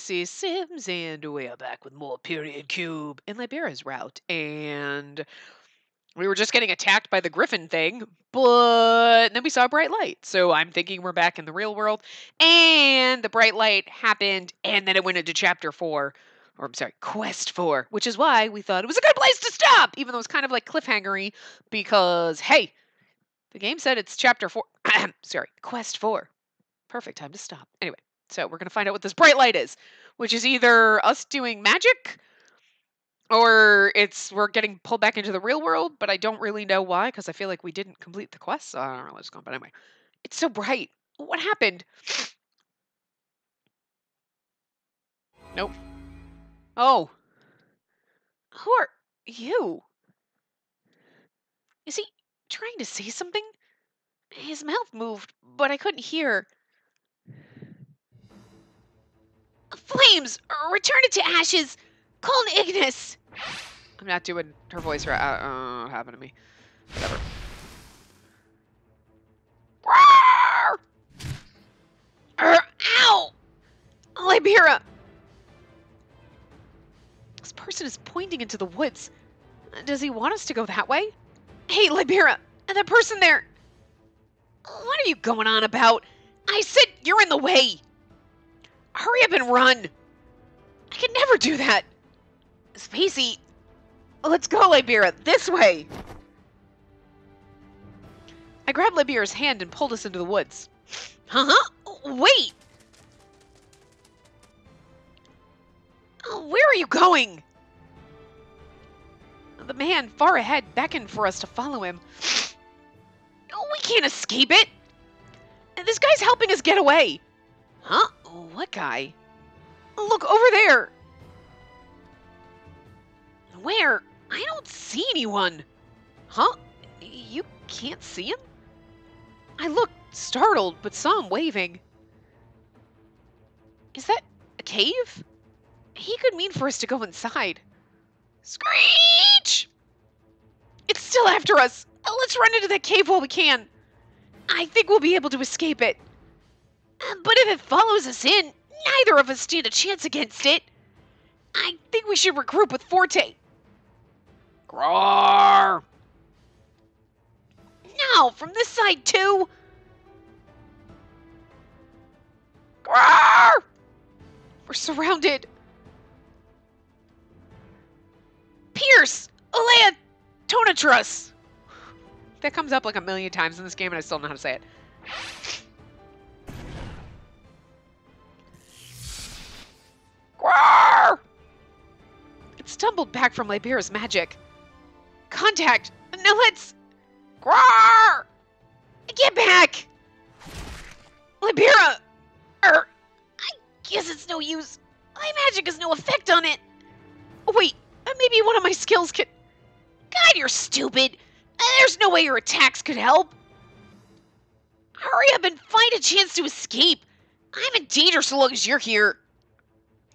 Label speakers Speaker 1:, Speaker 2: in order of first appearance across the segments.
Speaker 1: Spacey Sims, and we are back with more Period Cube in Libera's route. And we were just getting attacked by the Griffin thing, but then we saw a bright light. So I'm thinking we're back in the real world. And the bright light happened, and then it went into chapter four, or I'm sorry, quest four, which is why we thought it was a good place to stop, even though it's kind of like cliffhangery, because hey, the game said it's chapter four. sorry, quest four. Perfect time to stop. Anyway. So we're going to find out what this bright light is, which is either us doing magic or it's we're getting pulled back into the real world, but I don't really know why because I feel like we didn't complete the quest. So I don't know what's going on. But anyway, it's so bright. What happened? Nope. Oh. Who are you? Is he trying to say something? His mouth moved, but I couldn't hear. Flames! Return it to ashes! Call Ignis! I'm not doing her voice right. Uh, uh, happened to me. Whatever. Er, ow! Libera! This person is pointing into the woods. Does he want us to go that way? Hey, Libera! And That person there! What are you going on about? I said you're in the way! Hurry up and run! I can never do that! Spacey, let's go, Libera, this way! I grabbed Libera's hand and pulled us into the woods. Huh? Wait! Where are you going? The man far ahead beckoned for us to follow him. We can't escape it! This guy's helping us get away! Huh? What guy? Look over there! Where? I don't see anyone. Huh? You can't see him? I looked startled, but saw him waving. Is that a cave? He could mean for us to go inside. Screech! It's still after us. Let's run into that cave while we can. I think we'll be able to escape it. But if it follows us in, neither of us stand a chance against it. I think we should regroup with Forte. Roar! No, from this side too. Roar! We're surrounded. Pierce! Alea Tonatrus! That comes up like a million times in this game and I still don't know how to say it. It stumbled back from Libera's magic. Contact! Now let's... Grawr! Get back! Libera! Er, I guess it's no use. My magic has no effect on it. Oh, wait, uh, maybe one of my skills could... God, you're stupid. Uh, there's no way your attacks could help. Hurry up and find a chance to escape. I'm in danger so long as you're here.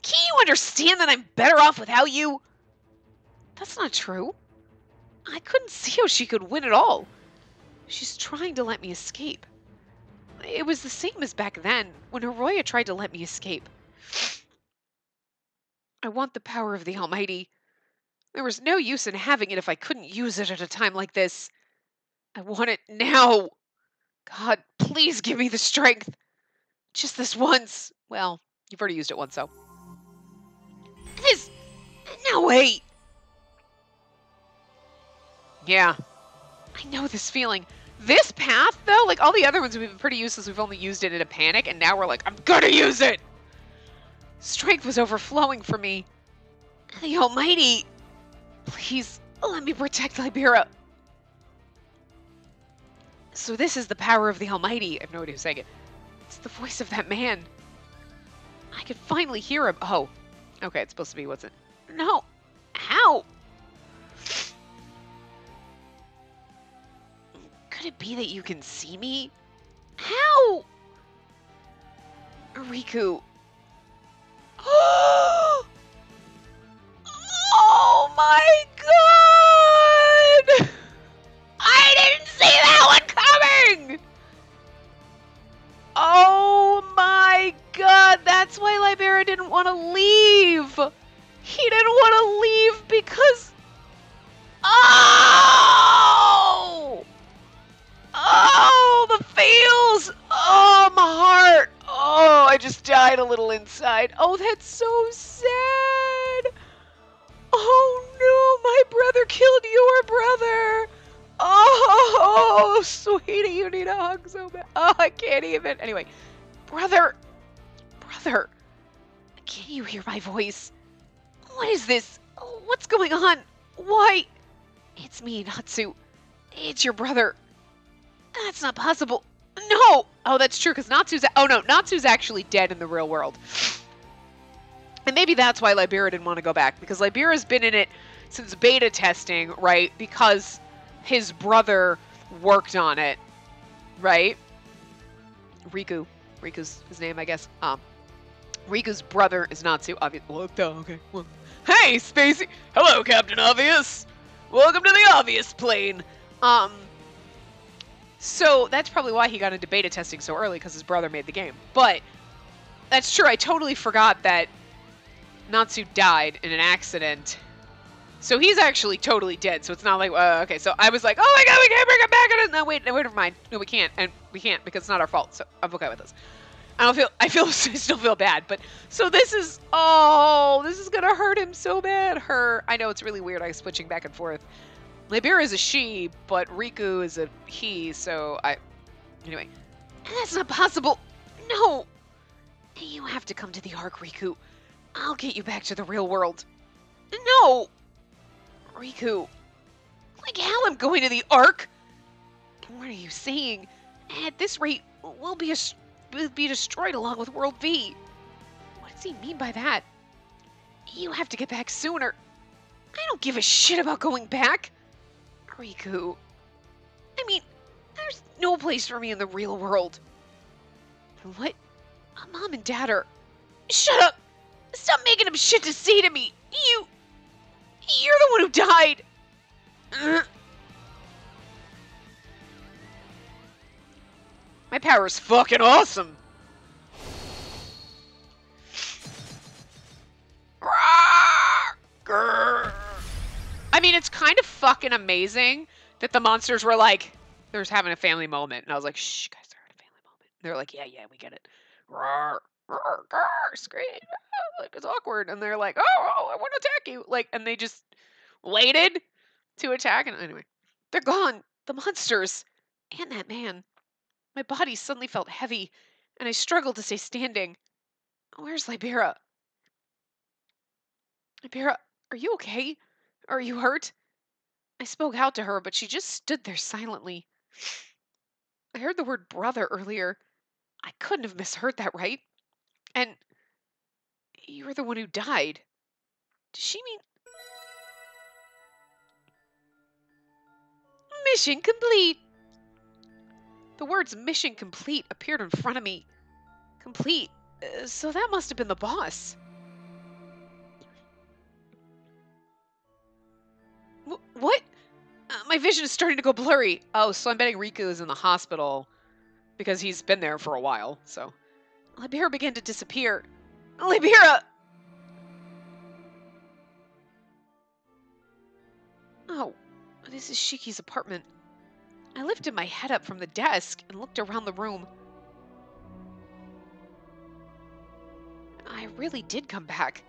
Speaker 1: Can't you understand that I'm better off without you? That's not true. I couldn't see how she could win at all. She's trying to let me escape. It was the same as back then, when Arroya tried to let me escape. I want the power of the Almighty. There was no use in having it if I couldn't use it at a time like this. I want it now. God, please give me the strength. Just this once. Well, you've already used it once, so. This. No, wait. Yeah. I know this feeling. This path, though, like all the other ones we've been pretty useless. We've only used it in a panic, and now we're like, I'm gonna use it! Strength was overflowing for me. The Almighty, please let me protect Libera. So this is the power of the Almighty. I have no idea who's saying it. It's the voice of that man. I could finally hear him. Oh, okay, it's supposed to be what's it? No. How? Could it be that you can see me? How? Riku. oh my god! I didn't see that one coming! Oh my god, that's why Libera Libera didn't want to leave. He didn't want to leave because. Oh! Oh, the feels! Oh, my heart! Oh, I just died a little inside. Oh, that's so sad. Oh no, my brother killed your brother. Oh, sweetie, you need a hug so bad. Oh, I can't even. Anyway, brother, brother, can you hear my voice? What is this? What's going on? Why? It's me, Natsu. It's your brother. That's not possible. No! Oh, that's true, because Natsu's... Oh, no, Natsu's actually dead in the real world. And maybe that's why Libera didn't want to go back, because Libera's been in it since beta testing, right? Because his brother worked on it, right? Riku. Riku's his name, I guess. Um, Riku's brother is Natsu, obviously. Well, okay. Well, hey, Spacey! Hello, Captain Obvious! Welcome to the Obvious Plane! Um, so that's probably why he got into beta testing so early, because his brother made the game. But that's true. I totally forgot that Natsu died in an accident. So he's actually totally dead. So it's not like, uh, okay. So I was like, oh my god, we can't bring him back. And no, wait, no, wait, never mind. No, we can't, and we can't because it's not our fault. So I'm okay with this. I don't feel, I feel, I still feel bad. But so this is, oh, this is gonna hurt him so bad. Her, I know it's really weird. I am switching back and forth. Libera is a she, but Riku is a he, so I... Anyway. That's not possible! No! You have to come to the Ark, Riku. I'll get you back to the real world. No! Riku. Like hell I'm going to the Ark! What are you saying? At this rate, we'll be, a, be destroyed along with World V. What does he mean by that? You have to get back sooner. I don't give a shit about going back. Riku. I mean, there's no place for me in the real world. What? Mom and Dad are. Shut up! Stop making up shit to say to me! You. You're the one who died! My power is fucking awesome! I mean, it's kind of fucking amazing that the monsters were like, they're just having a family moment. And I was like, shh, guys, they're having a family moment. they're like, yeah, yeah, we get it. Roar, scream. Like, it's awkward. And they're like, oh, oh, I want to attack you. Like, and they just waited to attack. And anyway, they're gone. The monsters and that man. My body suddenly felt heavy, and I struggled to stay standing. Where's Libera? Libera, are you okay? Are you hurt? I spoke out to her, but she just stood there silently. I heard the word brother earlier. I couldn't have misheard that, right? And you're the one who died. Does she mean. Mission complete! The words mission complete appeared in front of me. Complete. Uh, so that must have been the boss. what? Uh, my vision is starting to go blurry. Oh, so I'm betting Riku is in the hospital because he's been there for a while. So, Libera began to disappear. Libera! Oh, this is Shiki's apartment. I lifted my head up from the desk and looked around the room. I really did come back.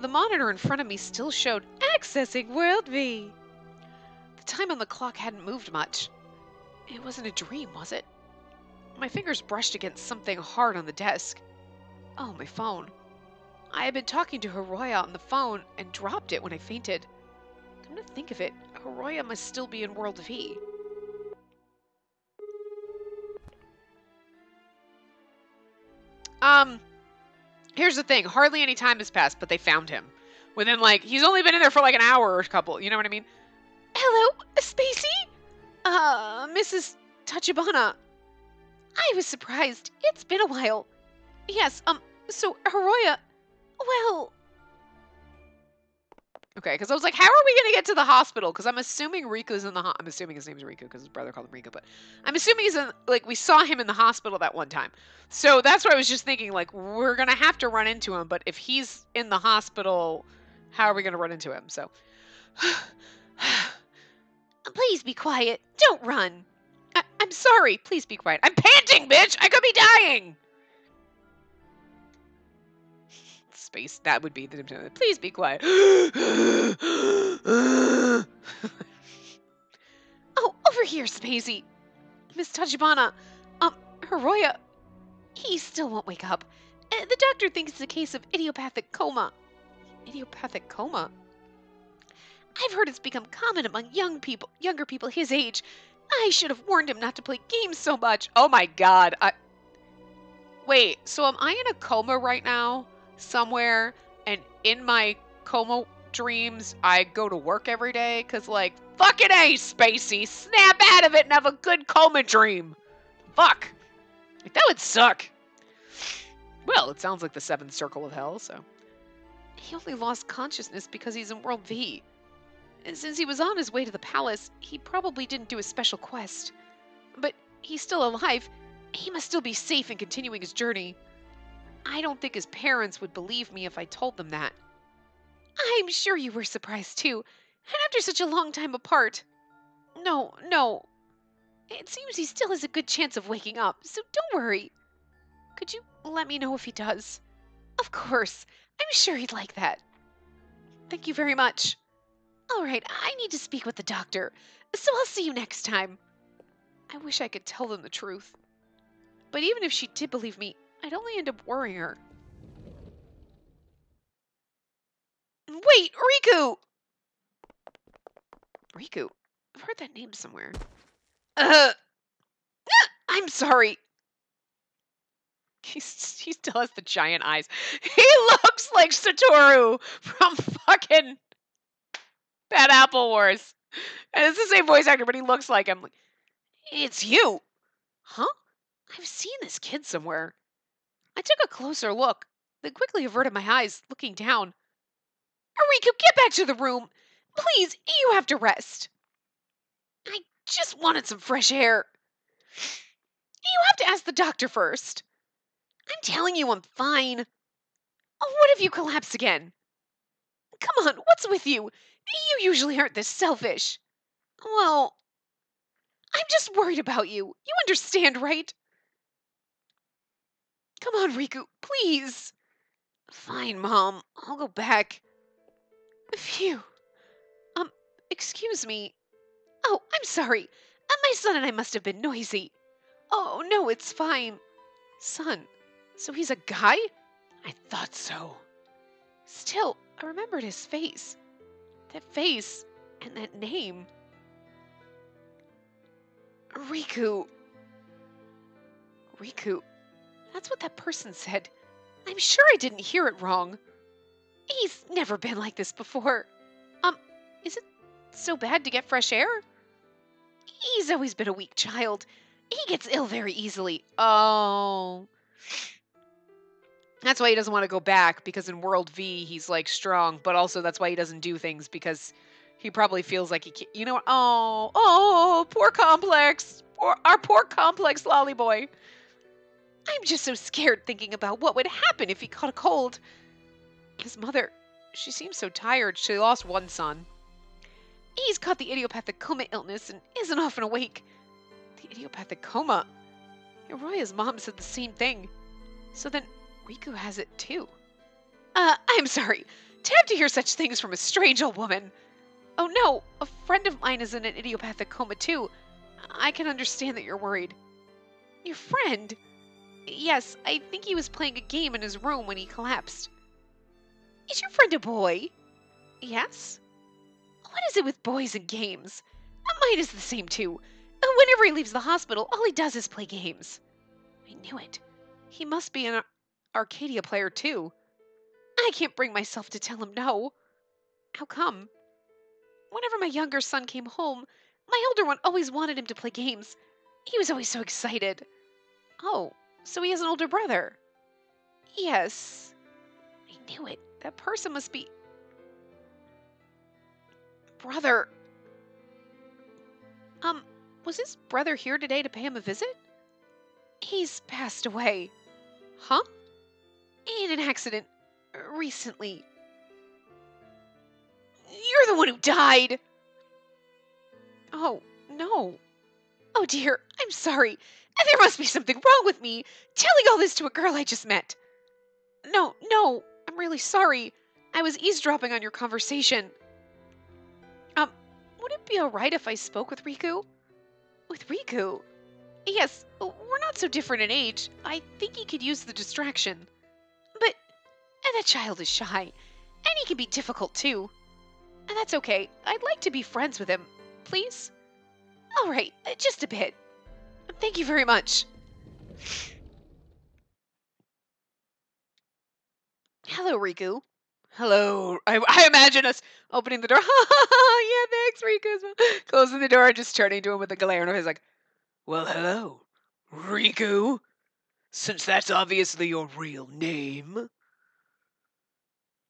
Speaker 1: The monitor in front of me still showed Accessing World V. The time on the clock hadn't moved much. It wasn't a dream, was it? My fingers brushed against something hard on the desk. Oh, my phone. I had been talking to Haruya on the phone and dropped it when I fainted. Come to think of it, Haruya must still be in World V. Um, here's the thing. Hardly any time has passed, but they found him. Within, like, he's only been in there for like an hour or a couple. You know what I mean? Hello, Spacey? Uh, Mrs. Tachibana. I was surprised. It's been a while. Yes, um, so, Haruya, well... Okay, because I was like, how are we gonna get to the hospital? Because I'm assuming Riku's in the. I'm assuming his name's Riku because his brother called him Riku, but I'm assuming he's in. Like we saw him in the hospital that one time, so that's what I was just thinking. Like we're gonna have to run into him, but if he's in the hospital, how are we gonna run into him? So, please be quiet. Don't run. I- I'm sorry. Please be quiet. I'm panting, bitch. I could be dying. Space. That would be the. Please be quiet. oh, over here, Spacey. Miss Tachibana. Um, Hiroya. He still won't wake up. Uh, the doctor thinks it's a case of idiopathic coma. Idiopathic coma? I've heard it's become common among young people, younger people his age. I should have warned him not to play games so much. Oh my god. I Wait, so am I in a coma right now somewhere and in my coma dreams I go to work every day cuz like fucking A Spacey, snap out of it and have a good coma dream. Fuck. Like, that would suck. Well, it sounds like the seventh circle of hell, so he only lost consciousness because he's in World V. And since he was on his way to the palace, he probably didn't do a special quest. But he's still alive. He must still be safe in continuing his journey. I don't think his parents would believe me if I told them that. I'm sure you were surprised too, and after such a long time apart. No, no. It seems he still has a good chance of waking up, so don't worry. Could you let me know if he does? Of course. I'm sure he'd like that. Thank you very much. All right, I need to speak with the doctor, so I'll see you next time. I wish I could tell them the truth. But even if she did believe me, I'd only end up worrying her. Wait, Riku! Riku? I've heard that name somewhere. Uh, I'm sorry. He's, he still has the giant eyes. He looks like Satoru from fucking Bad Apple Wars. And it's the same voice actor, but he looks like him. It's you. Huh? I've seen this kid somewhere. I took a closer look, then quickly averted my eyes, looking down. Riku, get back to the room. Please, you have to rest. I just wanted some fresh air. You have to ask the doctor first. I'm telling you I'm fine. Oh, what if you collapse again? Come on, what's with you? You usually aren't this selfish. Well, I'm just worried about you. You understand, right? Come on, Riku, please. Fine, Mom. I'll go back. Phew. Um, excuse me. Oh, I'm sorry. Uh, my son and I must have been noisy. Oh, no, it's fine. Son, so he's a guy? I thought so. Still, I remembered his face. That face and that name. Riku. Riku. That's what that person said. I'm sure I didn't hear it wrong. He's never been like this before. Um, is it so bad to get fresh air? He's always been a weak child. He gets ill very easily. Oh. That's why he doesn't want to go back because in World V he's like strong, but also that's why he doesn't do things because he probably feels like he can't. You know? Oh, oh, poor complex. Poor, our poor complex lolly boy. I'm just so scared thinking about what would happen if he caught a cold. His mother, she seems so tired. She lost one son. He's caught the idiopathic coma illness and isn't often awake. The idiopathic coma? Hiroya's mom said the same thing. So then Riku has it too. Uh, I'm sorry. To have to hear such things from a strange old woman. Oh no, a friend of mine is in an idiopathic coma too. I can understand that you're worried. Your friend? Yes, I think he was playing a game in his room when he collapsed. Is your friend a boy? Yes. What is it with boys and games? Mine is the same too. Whenever he leaves the hospital, all he does is play games. I knew it. He must be an Ar- Arcadia player too. I can't bring myself to tell him no. How come? Whenever my younger son came home, my older one always wanted him to play games. He was always so excited. Oh, so he has an older brother. Yes. I knew it. That person must be. brother. Um, was his brother here today to pay him a visit? He's passed away. Huh? In an accident recently. You're the one who died! Oh, no. Oh dear, I'm sorry. There must be something wrong with me, telling all this to a girl I just met. No, no, I'm really sorry. I was eavesdropping on your conversation. Um, would it be alright if I spoke with Riku? With Riku? Yes, we're not so different in age. I think he could use the distraction. But and that child is shy, and he can be difficult too. And that's okay. I'd like to be friends with him, please. All right, just a bit. Thank you very much. Hello, Riku. Hello. I, I imagine us opening the door. yeah, thanks, Riku. Closing the door and just turning to him with a glare and he's like, well, hello, Riku. Since that's obviously your real name.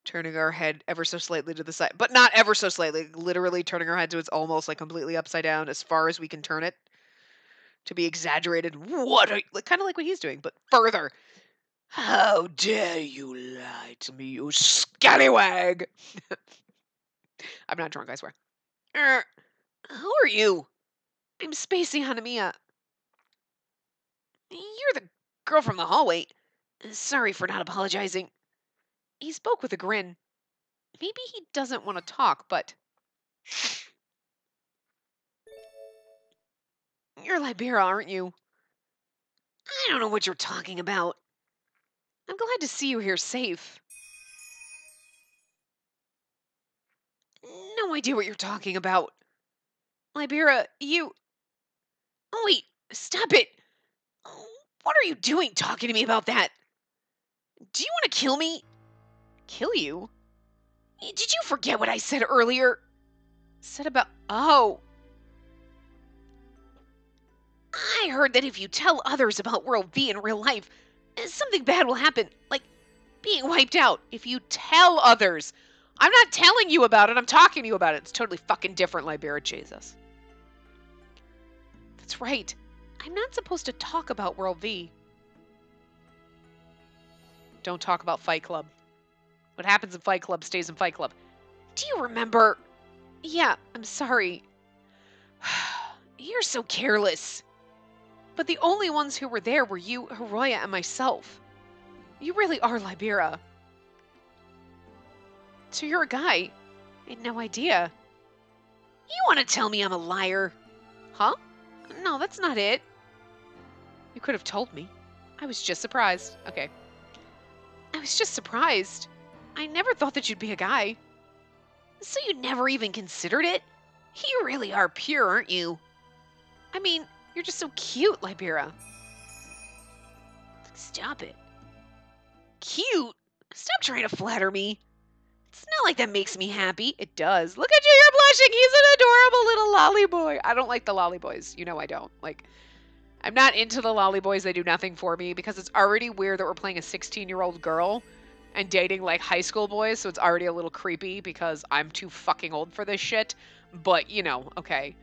Speaker 1: Turning our head ever so slightly to the side, but not ever so slightly, literally turning our head so it's almost like completely upside down as far as we can turn it to be exaggerated. What are you, like, kind of like what he's doing, but further. How dare you lie to me, you scallywag! I'm not drunk, I swear. Er, who are you? I'm Spacey Hanamiya. You're the girl from the hallway. Sorry for not apologizing. He spoke with a grin. Maybe he doesn't want to talk, but. You're Libera, aren't you? I don't know what you're talking about. I'm glad to see you here safe. No idea what you're talking about. Libera, you. Oh, wait, stop it. What are you doing talking to me about that? Do you want to kill me? Kill you? Did you forget what I said earlier? Said about. Oh. I heard that if you tell others about World V in real life, eh, something bad will happen. Like being wiped out. If you tell others. I'm not telling you about it, I'm talking to you about it. It's totally fucking different, Libera Jesus. That's right. I'm not supposed to talk about World V. Don't talk about Fight Club. What happens in Fight Club stays in Fight Club. Do you remember? Yeah, I'm sorry. You're so careless. But the only ones who were there were you, Hiroya, and myself. You really are Libera. So you're a guy. I had no idea. You want to tell me I'm a liar? Huh? No, that's not it. You could have told me. I was just surprised. Okay. I was just surprised. I never thought that you'd be a guy. So you never even considered it? You really are pure, aren't you? I mean, you're just so cute, Libera. Stop it. Cute? Stop trying to flatter me. It's not like that makes me happy. It does. Look at you, you're blushing. He's an adorable little lolly boy. I don't like the lolly boys. You know I don't. Like, I'm not into the lolly boys. They do nothing for me because it's already weird that we're playing a 16 year old girl and dating like high school boys. So it's already a little creepy because I'm too fucking old for this shit. But, you know, okay.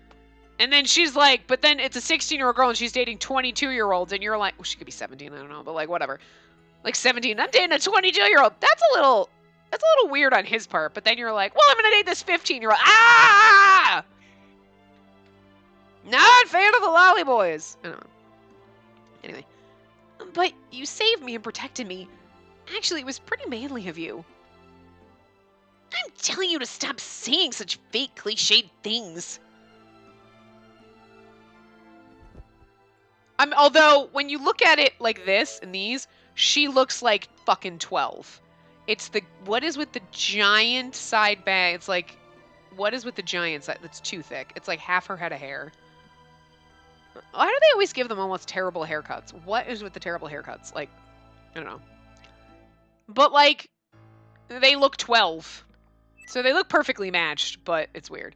Speaker 1: And then she's like, but then it's a 16 year old girl and she's dating 22 year olds. And you're like, well, she could be 17. I don't know. But like, whatever. Like 17. I'm dating a 22 year old. That's a little. That's a little weird on his part, but then you're like, well, I'm gonna date this 15 year old. Ah! Not fan of the lolly boys. I don't know. Anyway. But you saved me and protected me. Actually, it was pretty manly of you. I'm telling you to stop saying such fake cliched things. Um, although, when you look at it like this and these, she looks like fucking 12. It's the, what is with the giant side bang? It's like, what is with the giant side? That's too thick. It's like half her head of hair. Why do they always give them almost terrible haircuts? What is with the terrible haircuts? Like, I don't know. But like, they look 12. So they look perfectly matched, but it's weird.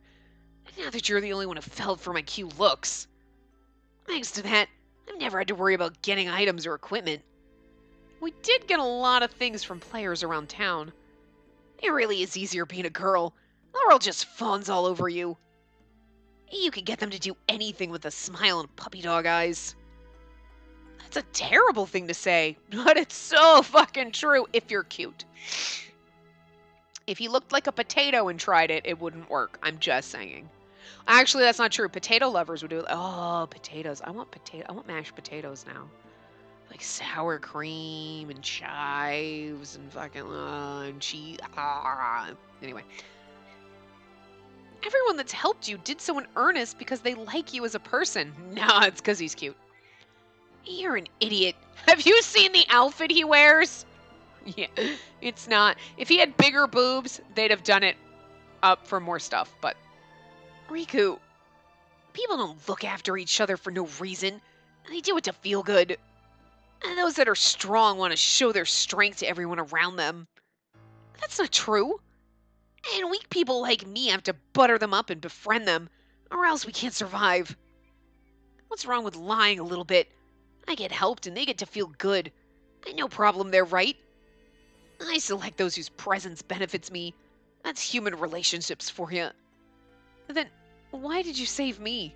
Speaker 1: Now that you're the only one who fell for my cute looks. Thanks to that, I've never had to worry about getting items or equipment. We did get a lot of things from players around town. It really is easier being a girl. Laurel just fawns all over you. You can get them to do anything with a smile and puppy dog eyes. That's a terrible thing to say, but it's so fucking true if you're cute. If you looked like a potato and tried it, it wouldn't work. I'm just saying. Actually, that's not true. Potato lovers would do it. Oh, potatoes. I want potato. I want mashed potatoes now. Like sour cream and chives and fucking uh, and cheese. Ah. Anyway, everyone that's helped you did so in earnest because they like you as a person. No, it's because he's cute. You're an idiot. Have you seen the outfit he wears? Yeah, it's not. If he had bigger boobs, they'd have done it up for more stuff, but Riku, people don't look after each other for no reason. They do it to feel good. And those that are strong want to show their strength to everyone around them. That's not true. And weak people like me have to butter them up and befriend them, or else we can't survive. What's wrong with lying a little bit? I get helped and they get to feel good. Ain't no problem there, right? I select those whose presence benefits me. That's human relationships for you. Then why did you save me?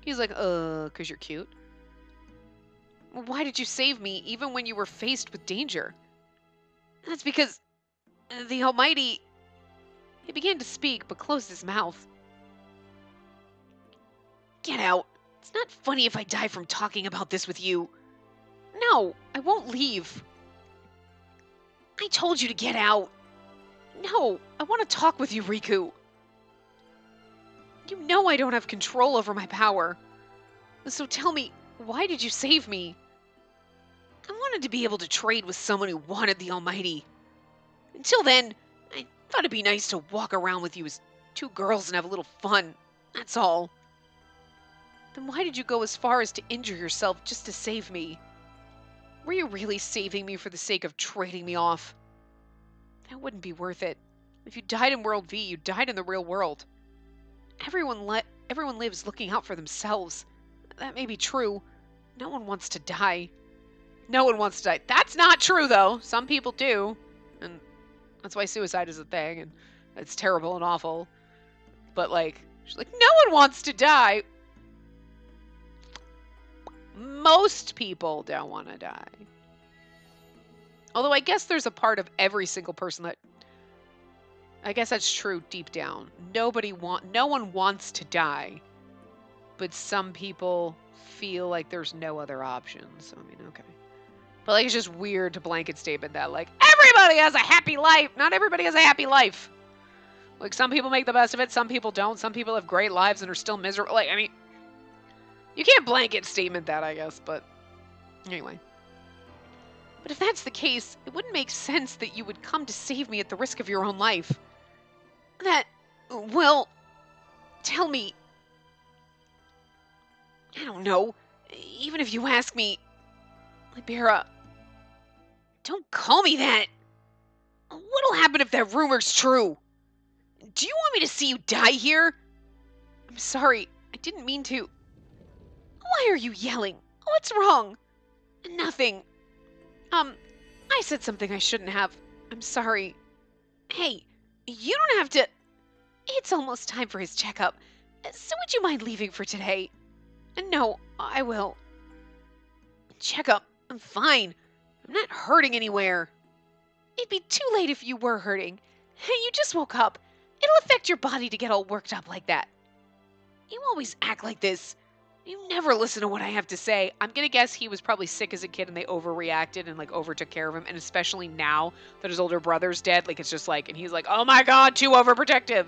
Speaker 1: He's like, uh, because you're cute. Why did you save me even when you were faced with danger? That's because the Almighty. He began to speak, but closed his mouth. Get out. It's not funny if I die from talking about this with you. No, I won't leave. I told you to get out. No, I want to talk with you, Riku. You know I don't have control over my power. So tell me, why did you save me? I wanted to be able to trade with someone who wanted the Almighty. Until then, I thought it'd be nice to walk around with you as two girls and have a little fun. That's all. Then why did you go as far as to injure yourself just to save me? Were you really saving me for the sake of trading me off? That wouldn't be worth it. If you died in World V, you died in the real world. Everyone let everyone lives looking out for themselves. That may be true. No one wants to die. No one wants to die. That's not true though. Some people do. And that's why suicide is a thing and it's terrible and awful. But like she's like no one wants to die. Most people don't want to die. Although I guess there's a part of every single person that I guess that's true deep down. Nobody want no one wants to die. But some people feel like there's no other options. So, I mean, okay. But like it's just weird to blanket statement that like everybody has a happy life. Not everybody has a happy life. Like some people make the best of it, some people don't. Some people have great lives and are still miserable. Like I mean, you can't blanket statement that, I guess, but anyway. But if that's the case, it wouldn't make sense that you would come to save me at the risk of your own life. That, well, tell me. I don't know. Even if you ask me, Libera, don't call me that. What'll happen if that rumor's true? Do you want me to see you die here? I'm sorry, I didn't mean to. Why are you yelling? What's wrong? Nothing. Um, I said something I shouldn't have. I'm sorry. Hey, you don't have to. It's almost time for his checkup. So would you mind leaving for today? No, I will. Checkup? I'm fine. I'm not hurting anywhere. It'd be too late if you were hurting. Hey, you just woke up. It'll affect your body to get all worked up like that. You always act like this. You never listen to what I have to say. I'm gonna guess he was probably sick as a kid and they overreacted and like overtook care of him. And especially now that his older brother's dead, like it's just like, and he's like, oh my god, too overprotective.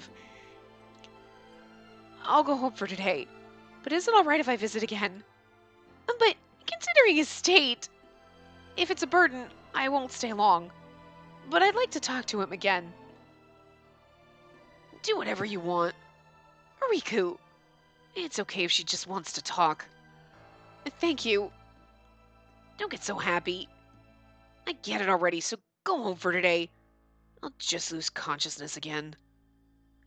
Speaker 1: I'll go home for today. But is it alright if I visit again? Um, but considering his state, if it's a burden, I won't stay long. But I'd like to talk to him again. Do whatever you want. Riku, it's okay if she just wants to talk. Thank you. Don't get so happy. I get it already, so go home for today. I'll just lose consciousness again.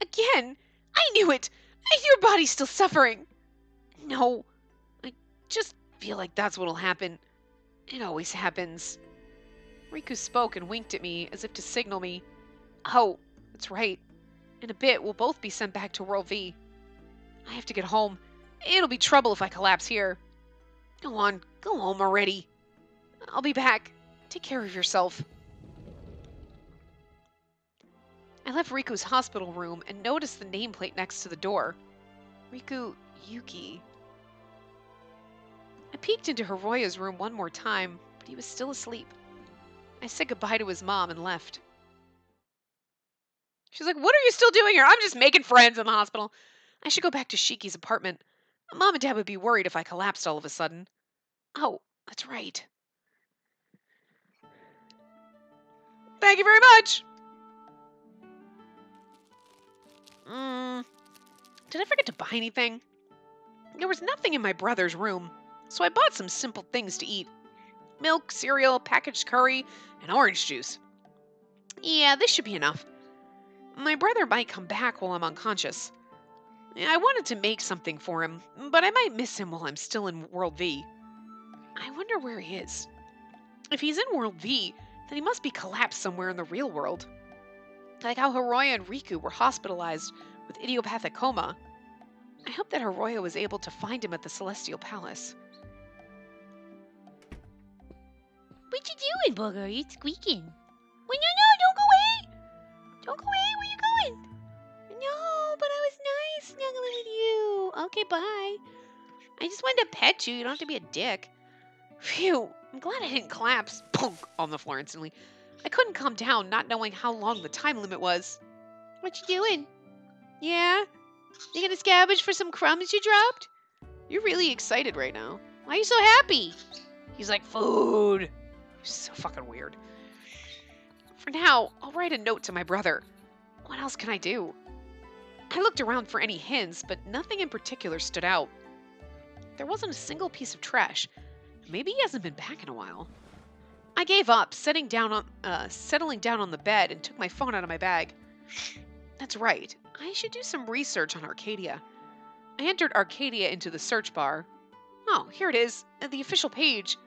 Speaker 1: Again? I knew it! Your body's still suffering! No, I just feel like that's what'll happen. It always happens. Riku spoke and winked at me as if to signal me. Oh, That's right. In a bit, we'll both be sent back to World V. I have to get home. It'll be trouble if I collapse here. Go on, go home already. I'll be back. Take care of yourself. I left Riku's hospital room and noticed the nameplate next to the door. Riku Yuki. I peeked into Hiroya's room one more time, but he was still asleep. I said goodbye to his mom and left. She's like, What are you still doing here? I'm just making friends in the hospital. I should go back to Shiki's apartment. Mom and Dad would be worried if I collapsed all of a sudden. Oh, that's right. Thank you very much. Mm, did I forget to buy anything? There was nothing in my brother's room, so I bought some simple things to eat milk, cereal, packaged curry, and orange juice. Yeah, this should be enough. My brother might come back while I'm unconscious. I wanted to make something for him, but I might miss him while I'm still in World V. I wonder where he is. If he's in World V, then he must be collapsed somewhere in the real world. Like how Hiroya and Riku were hospitalized with idiopathic coma. I hope that Hiroya was able to find him at the Celestial Palace.
Speaker 2: What you doing, Booger? You squeaking. Well, no, no, Okay, bye. I just wanted to pet you. You don't have to be a dick.
Speaker 1: Phew, I'm glad I didn't collapse punk on the floor instantly. I couldn't calm down, not knowing how long the time limit was.
Speaker 2: What you doing? Yeah? You gonna scavenge for some crumbs you dropped?
Speaker 1: You're really excited right now.
Speaker 2: Why are you so happy?
Speaker 1: He's like, food. So fucking weird. For now, I'll write a note to my brother. What else can I do? I looked around for any hints, but nothing in particular stood out. There wasn't a single piece of trash. Maybe he hasn't been back in a while. I gave up, setting down on, uh, settling down on the bed, and took my phone out of my bag. That's right. I should do some research on Arcadia. I entered Arcadia into the search bar. Oh, here it is, the official page.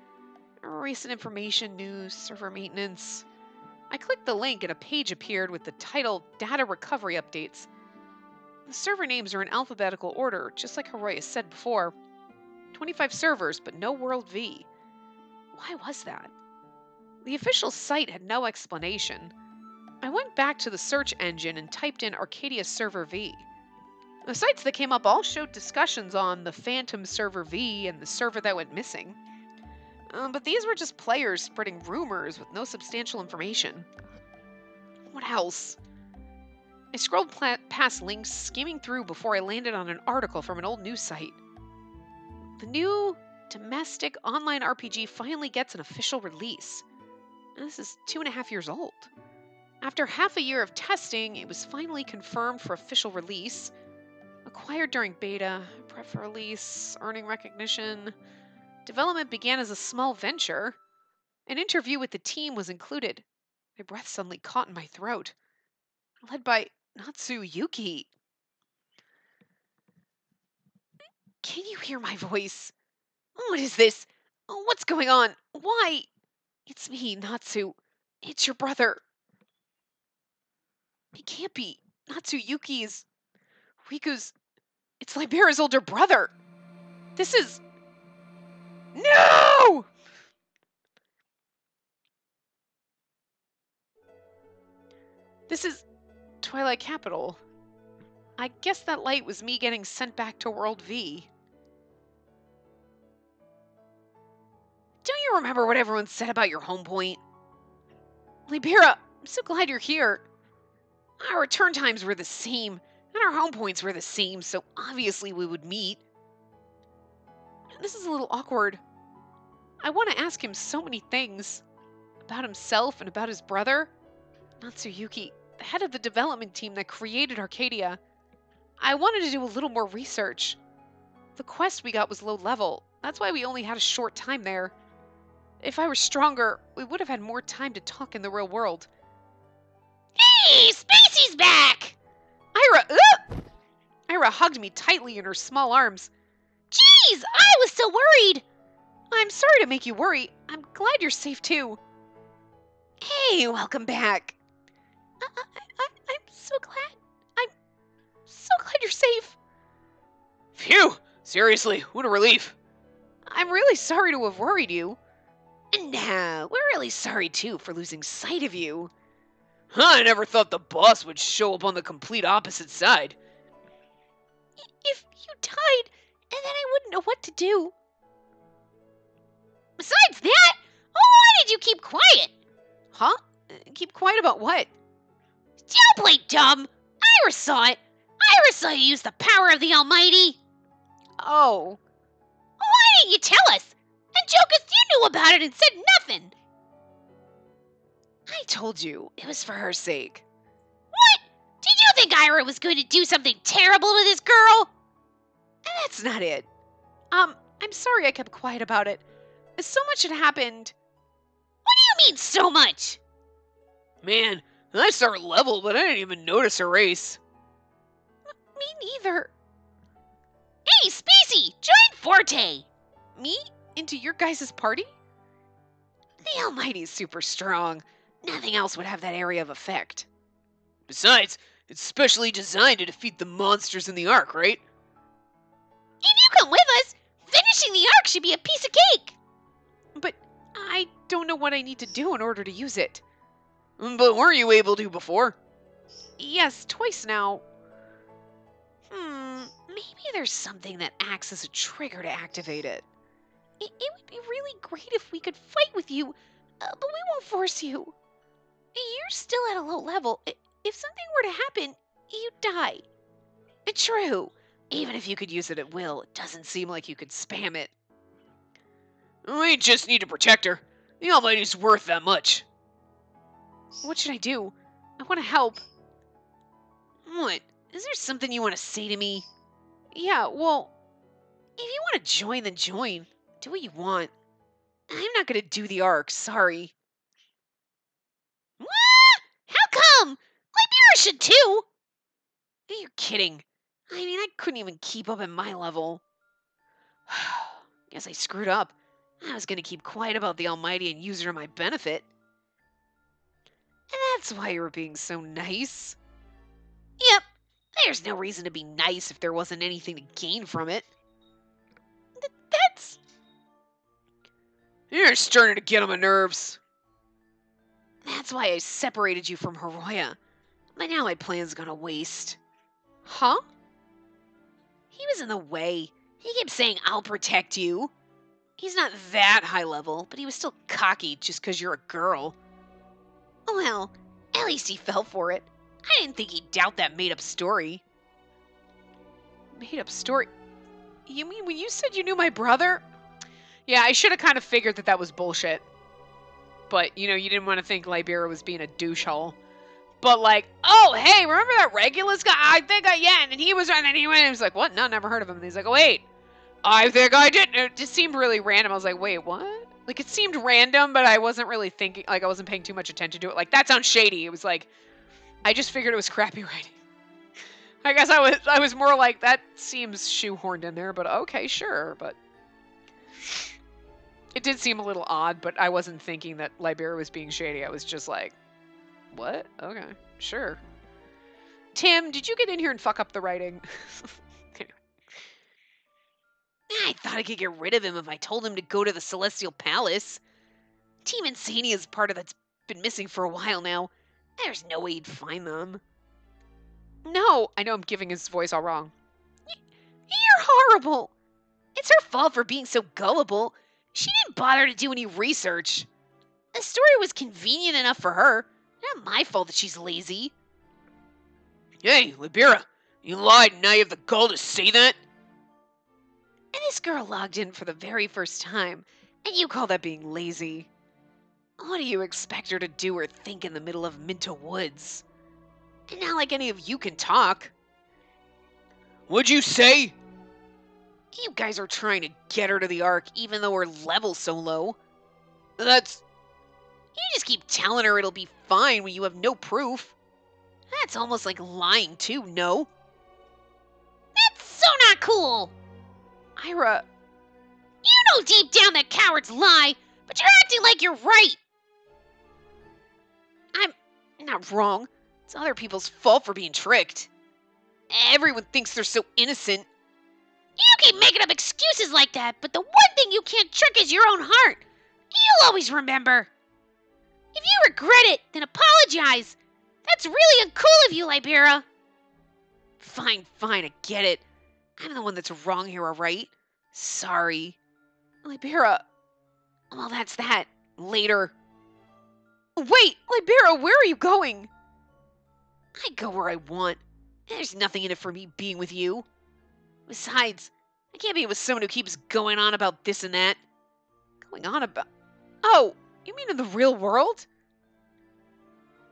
Speaker 1: Recent information, news, server maintenance. I clicked the link and a page appeared with the title Data Recovery Updates. The server names are in alphabetical order, just like Hiroya said before. 25 servers, but no World V. Why was that? The official site had no explanation. I went back to the search engine and typed in Arcadia Server V. The sites that came up all showed discussions on the Phantom Server V and the server that went missing. Um, but these were just players spreading rumors with no substantial information. What else? I scrolled pla- past links, skimming through before I landed on an article from an old news site. The new domestic online RPG finally gets an official release. This is two and a half years old. After half a year of testing, it was finally confirmed for official release. Acquired during beta, prep for release, earning recognition. Development began as a small venture. An interview with the team was included. My breath suddenly caught in my throat. Led by Natsu Yuki. Can you hear my voice? What is this? What's going on? Why? It's me, Natsu. It's your brother. It can't be. Natsu Yuki is Riku's. It's Libera's older brother. This is. No! This is Twilight Capital. I guess that light was me getting sent back to World V. Don't you remember what everyone said about your home point? Libera, I'm so glad you're here. Our return times were the same, and our home points were the same, so obviously we would meet. This is a little awkward. I want to ask him so many things about himself and about his brother. Natsuyuki, head of the development team that created Arcadia. I wanted to do a little more research. The quest we got was low level. That's why we only had a short time there. If I were stronger, we would have had more time to talk in the real world.
Speaker 2: Hey, Spacey's back!
Speaker 1: Ira! Ira hugged me tightly in her small arms.
Speaker 2: Jeez, I was so worried.
Speaker 1: I'm sorry to make you worry. I'm glad you're safe too. Hey, welcome back.
Speaker 2: I, I, I'm so glad. I'm so glad you're safe.
Speaker 1: Phew! Seriously, what a relief. I'm really sorry to have worried you.
Speaker 2: And nah, we're really sorry too for losing sight of you.
Speaker 1: Huh, I never thought the boss would show up on the complete opposite side.
Speaker 2: If you died, and then I wouldn't know what to do. Besides that, why did you keep quiet?
Speaker 1: Huh? Uh, Keep quiet about what?
Speaker 2: Don't play dumb. Iris saw it. Iris saw you use the power of the Almighty.
Speaker 1: Oh.
Speaker 2: Why didn't you tell us? And Jokus, you knew about it and said nothing.
Speaker 1: I told you, it was for her sake.
Speaker 2: What? Did you think Ira was going to do something terrible to this girl?
Speaker 1: That's not it. Um, I'm sorry I kept quiet about it. So much had happened.
Speaker 2: What do you mean so much?
Speaker 1: Man, I saw her level, but I didn't even notice her race.
Speaker 2: Me neither. Hey, Spacey, join Forte.
Speaker 1: Me? Into your guys' party? The Almighty's super strong. Nothing else would have that area of effect. Besides, it's specially designed to defeat the monsters in the Ark, right?
Speaker 2: If you come with us, finishing the Ark should be a piece of cake.
Speaker 1: But I don't know what I need to do in order to use it. But weren't you able to before? Yes, twice now. Hmm, maybe there's something that acts as a trigger to activate it.
Speaker 2: It, it would be really great if we could fight with you, uh, but we won't force you. You're still at a low level. If something were to happen, you'd die.
Speaker 1: True. Even if you could use it at will, it doesn't seem like you could spam it. We just need to protect her. The Almighty's worth that much. What should I do? I want to help. What? Is there something you want to say to me? Yeah, well, if you want to join, then join. Do what you want. I'm not going to do the Ark, sorry.
Speaker 2: What? How come? Libera should too.
Speaker 1: Are You're kidding. I mean, I couldn't even keep up at my level. Guess I screwed up. I was going to keep quiet about the Almighty and use her to my benefit. And that's why you were being so nice.
Speaker 2: Yep.
Speaker 1: There's no reason to be nice if there wasn't anything to gain from it.
Speaker 2: Th- that's.
Speaker 1: You're starting to get on my nerves. That's why I separated you from Hiroya. But now my plan's gonna waste. Huh? He was in the way. He kept saying, I'll protect you. He's not that high level, but he was still cocky just because you're a girl. Well, at least he fell for it. I didn't think he'd doubt that made up story. Made up story? You mean when you said you knew my brother? Yeah, I should have kind of figured that that was bullshit. But, you know, you didn't want to think Libera was being a douchehole. But, like, oh, hey, remember that Regulus guy? I think I, yeah, and he was, and he went, and he was like, what? No, never heard of him. And he's like, oh, wait, I think I did. It just seemed really random. I was like, wait, what? Like, it seemed random, but I wasn't really thinking, like, I wasn't paying too much attention to it. Like, that sounds shady. It was like, I just figured it was crappy writing. I guess I was, I was more like, that seems shoehorned in there, but okay, sure, but. It did seem a little odd, but I wasn't thinking that Libera was being shady. I was just like, what? Okay, sure. Tim, did you get in here and fuck up the writing? I thought I could get rid of him if I told him to go to the Celestial Palace. Team Insania's part of that's been missing for a while now. There's no way he'd find them. No, I know I'm giving his voice all wrong. You're horrible. It's her fault for being so gullible. She didn't bother to do any research. The story was convenient enough for her. Not my fault that she's lazy. Hey, Libera, you lied and now you have the gall to say that? And this girl logged in for the very first time, and you call that being lazy. What do you expect her to do or think in the middle of Minto Woods? And not like any of you can talk. What'd you say? You guys are trying to get her to the Ark, even though her level's so low. That's. You just keep telling her it'll be fine when you have no proof. That's almost like lying, too, no?
Speaker 2: That's so not cool.
Speaker 1: Ira,
Speaker 2: You know deep down that cowards lie, but you're acting like you're right.
Speaker 1: I'm not wrong. It's other people's fault for being tricked. Everyone thinks they're so innocent.
Speaker 2: You keep making up excuses like that, but the one thing you can't trick is your own heart. You'll always remember. If you regret it, then apologize. That's really uncool of you, Libera.
Speaker 1: Fine, fine, I get it. I'm the one that's wrong here, alright? Sorry. Libera. Well, that's that. Later. Wait, Libera, where are you going? I go where I want. There's nothing in it for me being with you. Besides, I can't be with someone who keeps going on about this and that. Going on about. Oh, you mean in the real world?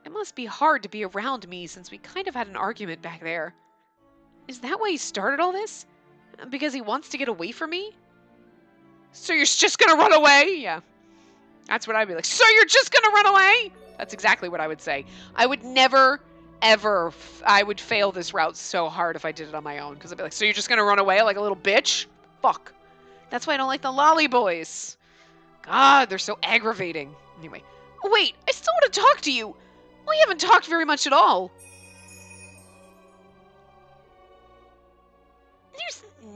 Speaker 1: It must be hard to be around me since we kind of had an argument back there. Is that why you started all this? Because he wants to get away from me? So you're just gonna run away? Yeah. That's what I'd be like. So you're just gonna run away? That's exactly what I would say. I would never, ever, I would fail this route so hard if I did it on my own. Because I'd be like, so you're just gonna run away like a little bitch? Fuck. That's why I don't like the lolly boys. God, they're so aggravating. Anyway. Wait, I still want to talk to you. We haven't talked very much at all.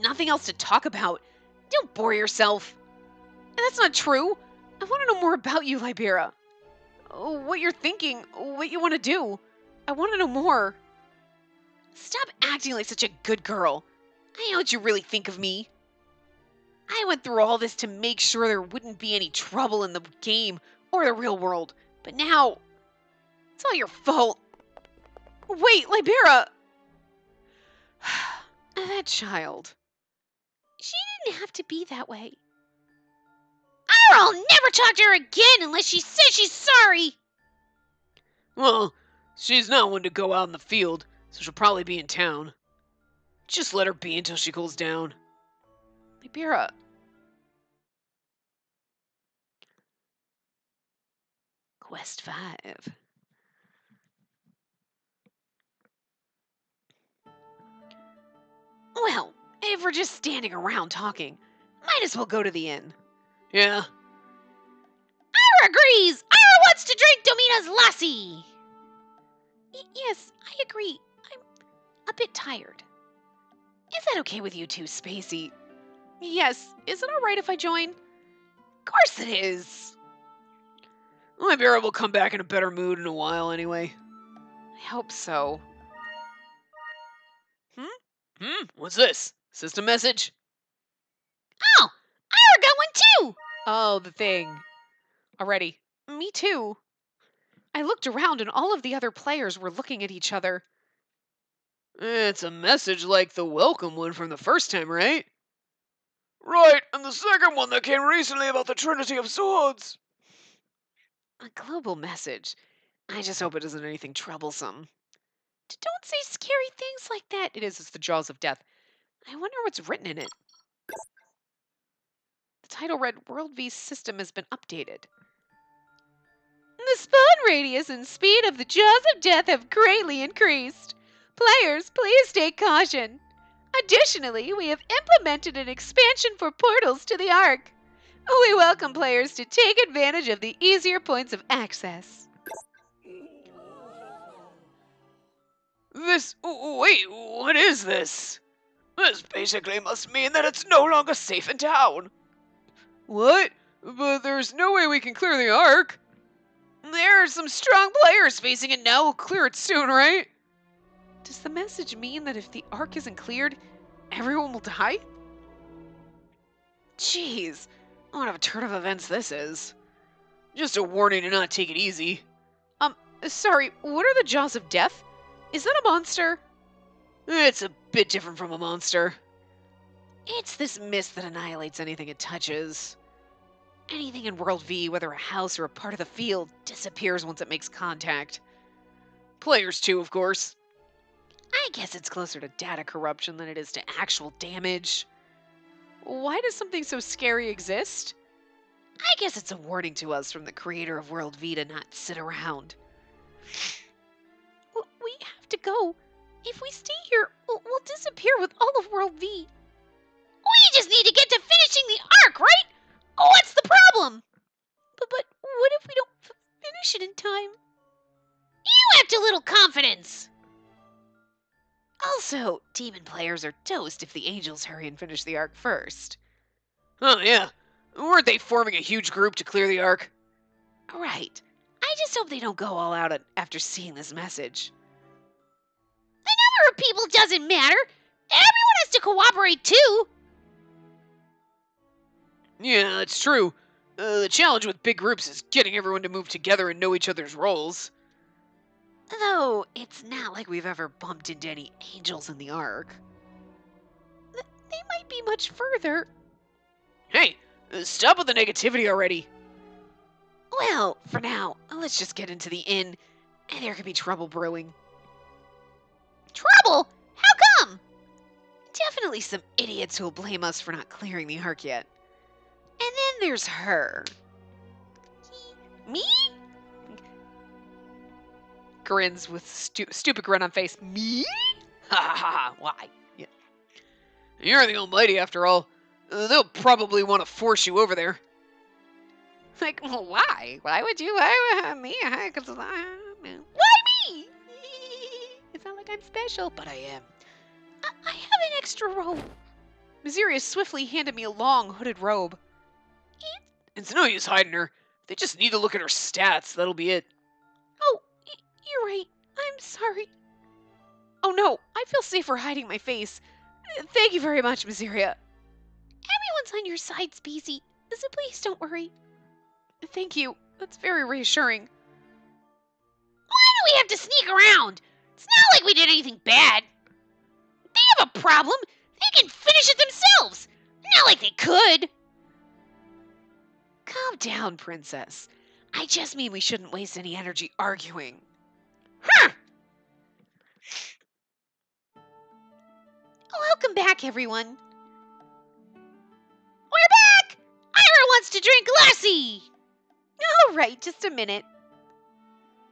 Speaker 1: Nothing else to talk about. Don't bore yourself. And that's not true. I want to know more about you, Libera. Oh, What you're thinking, what you want to do. I want to know more. Stop acting like such a good girl. I know what you really think of me. I went through all this to make sure there wouldn't be any trouble in the game or the real world. But now, it's all your fault. Wait, Libera! that child.
Speaker 2: She didn't have to be that way. I'll never talk to her again unless she says she's sorry.
Speaker 1: Well, she's not one to go out in the field, so she'll probably be in town. Just let her be until she cools down. Libera. Uh, Quest 5. Well, if we're just standing around talking, might as well go to the inn. Yeah,
Speaker 2: Ira agrees. Ira wants to drink Domina's lassi.
Speaker 1: Y- yes, I agree. I'm a bit tired. Is that okay with you two, Spacey? Yes. Is it alright if I join? Of course it is. Libera will come back in a better mood in a while anyway. I hope so. Hmm? Hmm? What's this? System message?
Speaker 2: Oh, Ira got one too.
Speaker 1: Oh, the thing. Already. Me too. I looked around and all of the other players were looking at each other. It's a message like the welcome one from the first time, right? Right, and the second one that came recently about the Trinity of Swords. A global message. I just hope it isn't anything troublesome. Don't say scary things like that. It is, it's the Jaws of Death. I wonder what's written in it. The title read World V system has been updated. The spawn radius and speed of the Jaws of Death have greatly increased. Players, please take caution. Additionally, we have implemented an expansion for portals to the Ark. We welcome players to take advantage of the easier points of access. This. Wait, what is this? This basically must mean that it's no longer safe in town. What? But there's no way we can clear the Ark. There are some strong players facing it now. We'll clear it soon, right? Does the message mean that if the Ark isn't cleared, everyone will die? Jeez, what a turn of events this is. Just a warning to not take it easy. Um, sorry, what are the Jaws of Death? Is that a monster? It's a bit different from a monster. It's this mist that annihilates anything it touches. Anything in World V, whether a house or a part of the field, disappears once it makes contact. Players, too, of course. I guess it's closer to data corruption than it is to actual damage. Why does something so scary exist? I guess it's a warning to us from the creator of World V to not sit around. We have to go. If we stay here, we'll, we'll disappear with all of World V.
Speaker 2: We just need to get to finishing the Ark, right? What's the problem?
Speaker 1: But, but what if we don't f- finish it in time?
Speaker 2: You have to a little confidence.
Speaker 1: Also, demon players are toast if the angels hurry and finish the Ark first. Oh, yeah. Weren't they forming a huge group to clear the Ark? Right. I just hope they don't go all out after seeing this message.
Speaker 2: Of people doesn't matter. Everyone has to cooperate too.
Speaker 1: Yeah, that's true. Uh, the challenge with big groups is getting everyone to move together and know each other's roles. Though, it's not like we've ever bumped into any angels in the Ark. Th- they might be much further. Hey, uh, stop with the negativity already. Well, for now, let's just get into the inn, and there could be trouble brewing.
Speaker 2: Trouble? How come?
Speaker 1: Definitely some idiots who'll blame us for not clearing the Ark yet. And then there's her.
Speaker 2: Me?
Speaker 1: grins with stu- stupid grin on face. Me? Ha ha ha! Why? Yeah. You're the Almighty, after all. Uh, they'll probably want to force you over there. Like, well, why? Why would you? Why would me? I.
Speaker 2: Me?
Speaker 1: I'm special, but I am.
Speaker 2: I, I have an extra robe.
Speaker 1: Miseria swiftly handed me a long hooded robe. It's no use hiding her. They just need to look at her stats. That'll be it.
Speaker 2: Oh, you're right. I'm sorry.
Speaker 1: Oh no, I feel safer hiding my face. Thank you very much, Miseria.
Speaker 2: Everyone's on your side, Spacey. So please don't worry.
Speaker 1: Thank you. That's very reassuring.
Speaker 2: Why do we have to sneak around? It's not like we did anything bad. They have a problem. They can finish it themselves. Not like they could.
Speaker 1: Calm down, princess. I just mean we shouldn't waste any energy arguing.
Speaker 2: Huh. Oh, welcome back, everyone. We're back! Ira wants to drink lassie!
Speaker 1: All right, just a minute.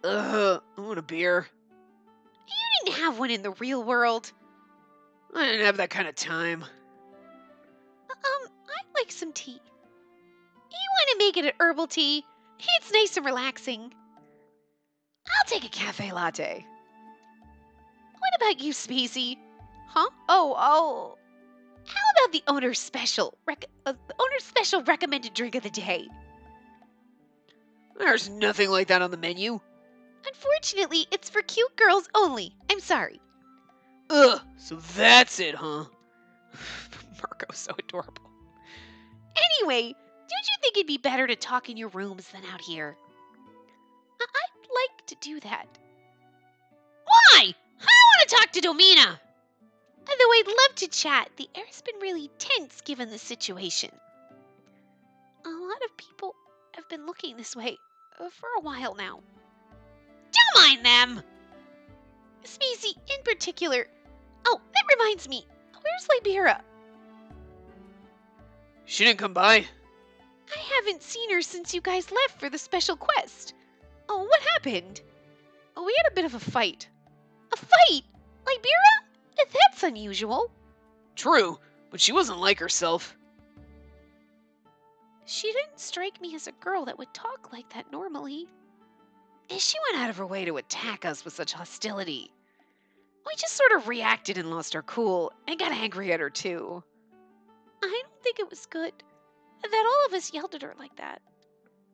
Speaker 1: Ugh, I want a beer.
Speaker 2: Have one in the real world.
Speaker 1: I didn't have that kind of time.
Speaker 2: Um, I'd like some tea. You want to make it an herbal tea? It's nice and relaxing.
Speaker 1: I'll take a cafe latte.
Speaker 2: What about you, Spacey?
Speaker 1: Huh?
Speaker 2: Oh, oh. How about the owner's special? Rec- uh, the owner's special recommended drink of the day.
Speaker 1: There's nothing like that on the menu.
Speaker 2: Unfortunately, it's for cute girls only. I'm sorry.
Speaker 1: Ugh, so that's it, huh? Marco's so adorable.
Speaker 2: Anyway, don't you think it'd be better to talk in your rooms than out here? I- I'd like to do that. Why? I want to talk to Domina. Although I'd love to chat, the air's been really tense given the situation. A lot of people have been looking this way uh, for a while now. Mind them. Spacey, in particular. Oh, that reminds me. Where's Libera?
Speaker 1: She didn't come by.
Speaker 2: I haven't seen her since you guys left for the special quest. Oh, what happened?
Speaker 1: Oh, we had a bit of a fight.
Speaker 2: A fight? Libera? That's unusual.
Speaker 1: True, but she wasn't like herself.
Speaker 2: She didn't strike me as a girl that would talk like that normally.
Speaker 1: And she went out of her way to attack us with such hostility. We just sort of reacted and lost our cool and got angry at her too.
Speaker 2: I don't think it was good that all of us yelled at her like that.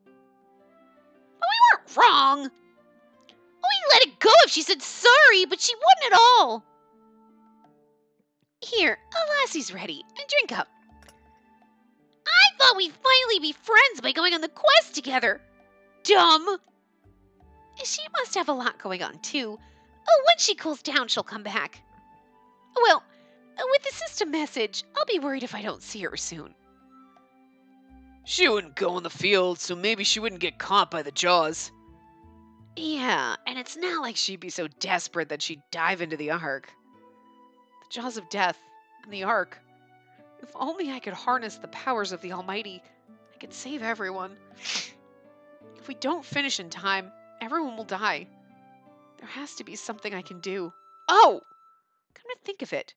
Speaker 2: But we weren't wrong. We let it go if she said sorry, but she wouldn't at all. Here, a lassie's ready. And drink up. I thought we'd finally be friends by going on the quest together. Dumb. She must have a lot going on, too. Oh, once she cools down, she'll come back. Well, uh, with the system message, I'll be worried if I don't see her soon.
Speaker 1: She wouldn't go in the field, so maybe she wouldn't get caught by the jaws. Yeah, and it's not like she'd be so desperate that she'd dive into the Ark. The jaws of death and the Ark. If only I could harness the powers of the Almighty, I could save everyone. If we don't finish in time, everyone will die. There has to be something I can do. Oh! Come to think of it,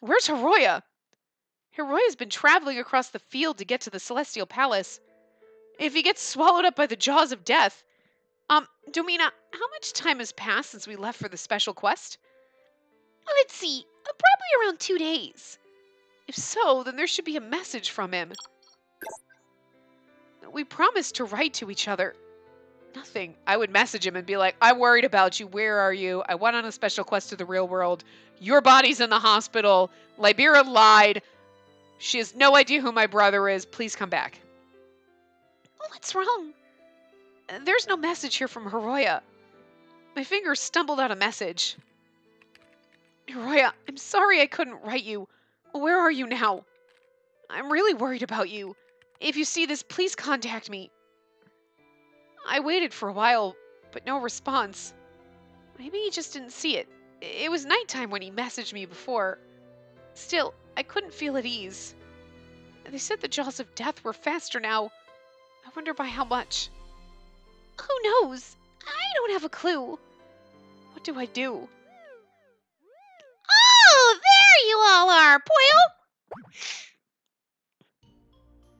Speaker 1: where's Hiroya? Hiroya's been traveling across the field to get to the Celestial Palace. If he gets swallowed up by the jaws of death, um, Domina, how much time has passed since we left for the special quest?
Speaker 2: Let's see. Uh, probably around two days.
Speaker 1: If so, then there should be a message from him. We promised to write to each other. Nothing. I would message him and be like, I'm worried about you. Where are you? I went on a special quest to the real world. Your body's in the hospital. Libera lied. She has no idea who my brother is. Please come back.
Speaker 2: Oh, what's wrong?
Speaker 1: There's no message here from Hiroya. My fingers stumbled out a message. Hiroya, I'm sorry I couldn't write you. Where are you now? I'm really worried about you. If you see this, please contact me. I waited for a while, but no response. Maybe he just didn't see it. It was nighttime when he messaged me before. Still, I couldn't feel at ease. They said the jaws of death were faster now. I wonder by how much.
Speaker 2: Who knows? I don't have a clue.
Speaker 1: What do I do?
Speaker 2: Oh, there you all are, Poyo!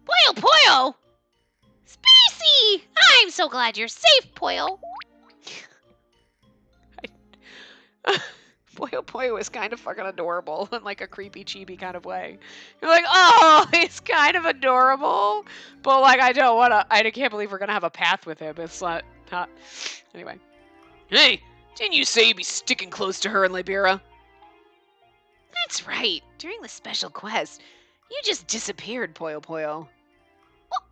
Speaker 2: Poyo, Poyo! Spacey! I'm so glad you're safe, Poyo.
Speaker 1: Poyo Poyo is kind of fucking adorable in like a creepy chibi kind of way. You're like, oh, he's kind of adorable, but like I don't want to. I can't believe we're gonna have a path with him. It's not. not. Anyway, hey, didn't you say you'd be sticking close to her in Libera? That's right. During the special quest, you just disappeared, Poyo Poyo.
Speaker 2: W-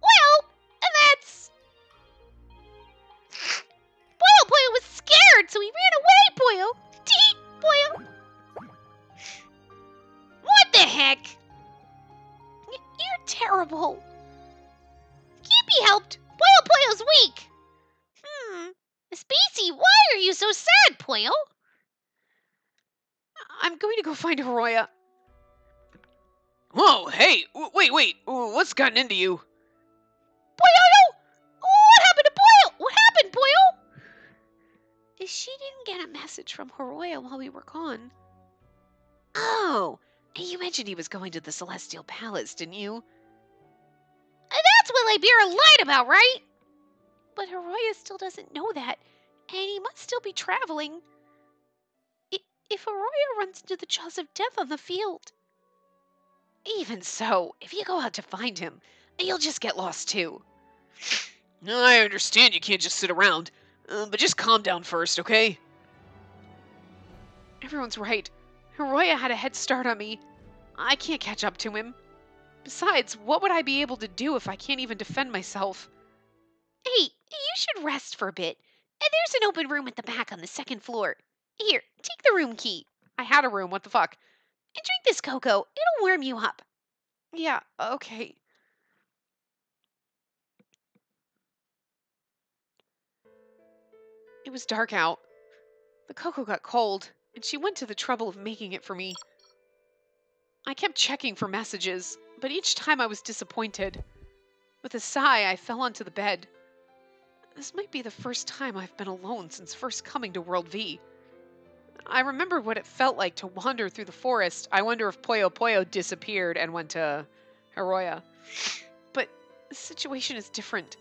Speaker 2: Well, that's. Was so he ran away, Poyo. Teet, Poyo. What the heck? Y- You're terrible. Can't be helped. Poyo Poyo's weak. Hmm. Spacey, why are you so sad, Poyo?
Speaker 1: I'm going to go find Hiroya. Whoa, hey, w- wait, wait, what's gotten into you?
Speaker 2: Poyo!
Speaker 1: She didn't get a message from Hiroya while we were gone. Oh, you mentioned he was going to the Celestial Palace, didn't you?
Speaker 2: Uh, that's what Libera lied about, right?
Speaker 1: But Hiroya still doesn't know that, and he must still be traveling. I- If Hiroya runs into the jaws of death on the field. Even so, if you go out to find him, you'll just get lost too. I understand you can't just sit around, uh, but just calm down first, okay? Everyone's right. Hiroya had a head start on me. I can't catch up to him. Besides, what would I be able to do if I can't even defend myself?
Speaker 2: Hey, you should rest for a bit. And there's an open room at the back on the second floor. Here, take the room key
Speaker 1: I had a room, what the fuck?
Speaker 2: and drink this cocoa. It'll warm you up.
Speaker 1: Yeah, okay. It was dark out. The cocoa got cold, and she went to the trouble of making it for me. I kept checking for messages, but each time I was disappointed. With a sigh, I fell onto the bed. This might be the first time I've been alone since first coming to World V. I remember what it felt like to wander through the forest. I wonder if Poyo Poyo disappeared and went to Hiroya. But the situation is different.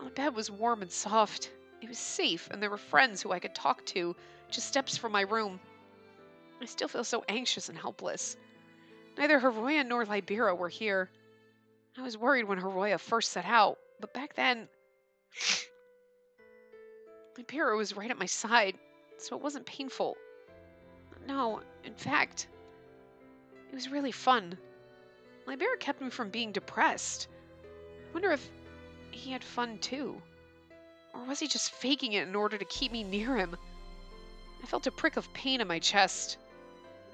Speaker 1: My bed was warm and soft. It was safe, and there were friends who I could talk to just steps from my room. I still feel so anxious and helpless. Neither Hiroya nor Libera were here. I was worried when Hiroya first set out, but back then, Libera was right at my side, so it wasn't painful. No, in fact, it was really fun. Libera kept me from being depressed. I wonder if he had fun too. Or was he just faking it in order to keep me near him? I felt a prick of pain in my chest.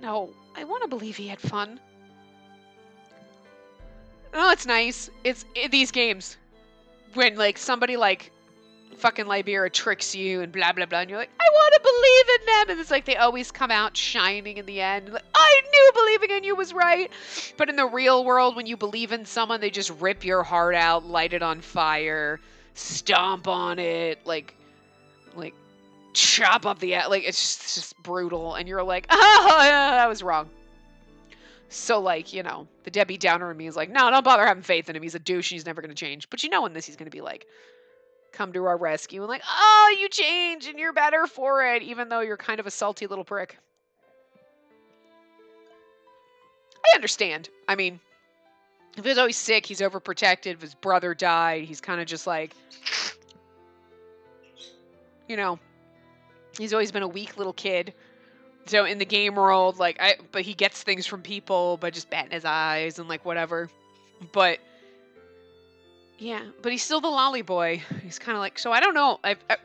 Speaker 1: No, I want to believe he had fun. Oh, it's nice. It's i these games when like somebody like fucking Libera tricks you and blah blah blah, and you're like, I want to believe in them, and it's like they always come out shining in the end. Like, I knew believing in you was right, but in the real world, when you believe in someone, they just rip your heart out, light it on fire, stomp on it, like, like chop up the like it's just, it's just brutal, and you're like, oh, that was wrong. So like, you know, the Debbie Downer in me is like, no, don't bother having faith in him. He's a douche. He's never gonna change. But you know, in this, he's gonna be like, come to our rescue and like, oh, you change and you're better for it, even though you're kind of a salty little prick. I understand. I mean, if he's always sick, he's overprotected. His brother died, he's kind of just like, you know, he's always been a weak little kid. So in the game world, like I, but he gets things from people by just batting his eyes and like whatever. But yeah, but he's still the lolly boy. He's kind of like so. I don't know. I, I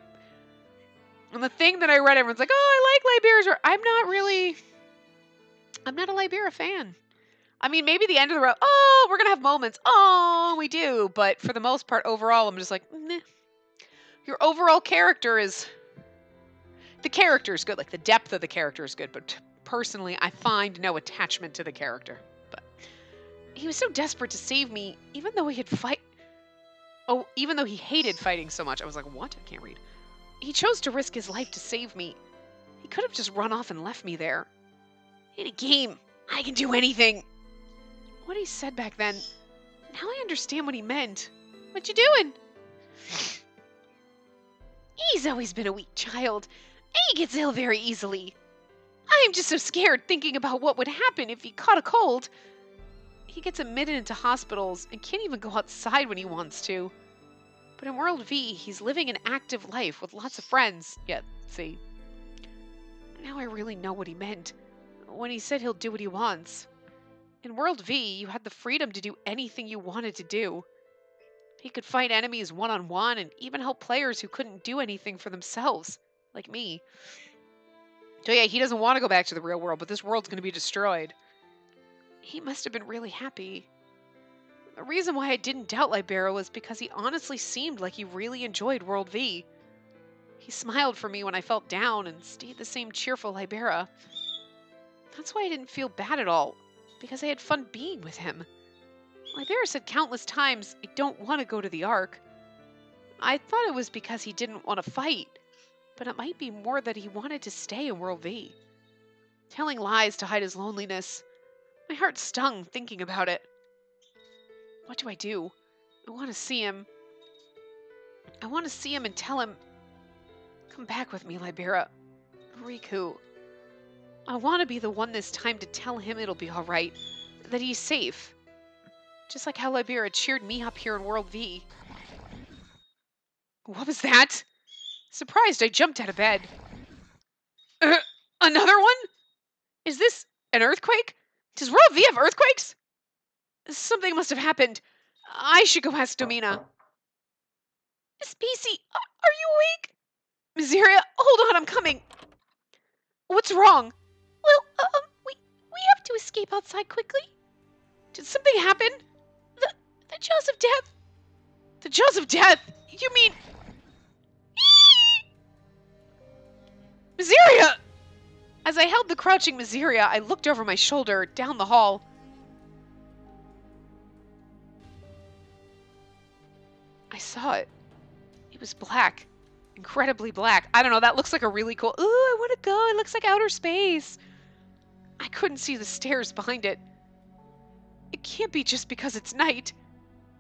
Speaker 1: and the thing that I read, everyone's like, "Oh, I like Libera's." I'm not really. I'm not a Libera fan. I mean, maybe the end of the road. Oh, we're gonna have moments. Oh, we do. But for the most part, overall, I'm just like, Meh. your overall character is. The character is good. Like the depth of the character is good, but personally, I find no attachment to the character. But he was so desperate to save me, even though he had fight. Oh, even though he hated fighting so much, I was like, what? I can't read. He chose to risk his life to save me. He could have just run off and left me there. In a game, I can do anything. What he said back then, now I understand what he meant. What you doing? He's always been a weak child. He gets ill very easily. I'm just so scared thinking about what would happen if he caught a cold. He gets admitted into hospitals and can't even go outside when he wants to. But in World V, he's living an active life with lots of friends. Yeah, see. Now I really know what he meant when he said he'll do what he wants. In World V, you had the freedom to do anything you wanted to do. He could fight enemies one on one and even help players who couldn't do anything for themselves, like me. So, yeah, he doesn't want to go back to the real world, but this world's going to be destroyed. He must have been really happy. The reason why I didn't doubt Libera was because he honestly seemed like he really enjoyed World V. He smiled for me when I felt down and stayed the same cheerful Libera. That's why I didn't feel bad at all, because I had fun being with him. Libera said countless times, I don't want to go to the Ark. I thought it was because he didn't want to fight, but it might be more that he wanted to stay in World V. Telling lies to hide his loneliness. My heart stung thinking about it. What do I do? I want to see him. I want to see him and tell him, Come back with me, Libera. Riku. I want to be the one this time to tell him it'll be alright, that he's safe. Just like how Libera cheered me up here in World V. What was that? Surprised, I jumped out of bed. Uh, another one? Is this an earthquake? Does World V have earthquakes? Something must have happened. I should go ask Domina. Spacey, are you awake? Miseria, hold on, I'm coming. What's wrong?
Speaker 2: Well, um, we we have to escape outside quickly.
Speaker 1: Did something happen?
Speaker 2: The the jaws of death.
Speaker 1: The jaws of death? You mean Miseria! As I held the crouching Miseria, I looked over my shoulder down the hall. I saw it. It was black. Incredibly black. I don't know, that looks like a really cool. Ooh, I want to go. It looks like outer space. I couldn't see the stairs behind it. It can't be just because it's night.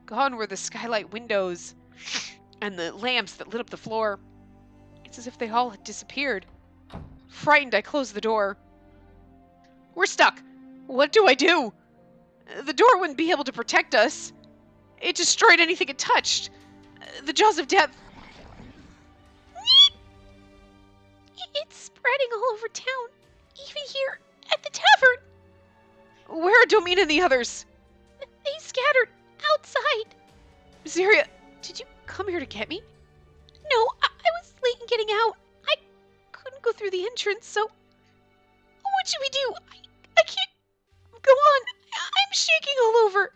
Speaker 1: Gone were the skylight windows and the lamps that lit up the floor. It's as if they all had disappeared. Frightened, I closed the door. We're stuck. What do I do? The door wouldn't be able to protect us. It destroyed anything it touched. The jaws of death.
Speaker 2: It's spreading all over town, even here at the tavern.
Speaker 1: Where are Domina and the others?
Speaker 2: They scattered outside.
Speaker 1: Miseria, did you come here to get me?
Speaker 2: No, I, I was late in getting out. I couldn't go through the entrance, so. What should we do? I, I can't go on. I'm shaking all over.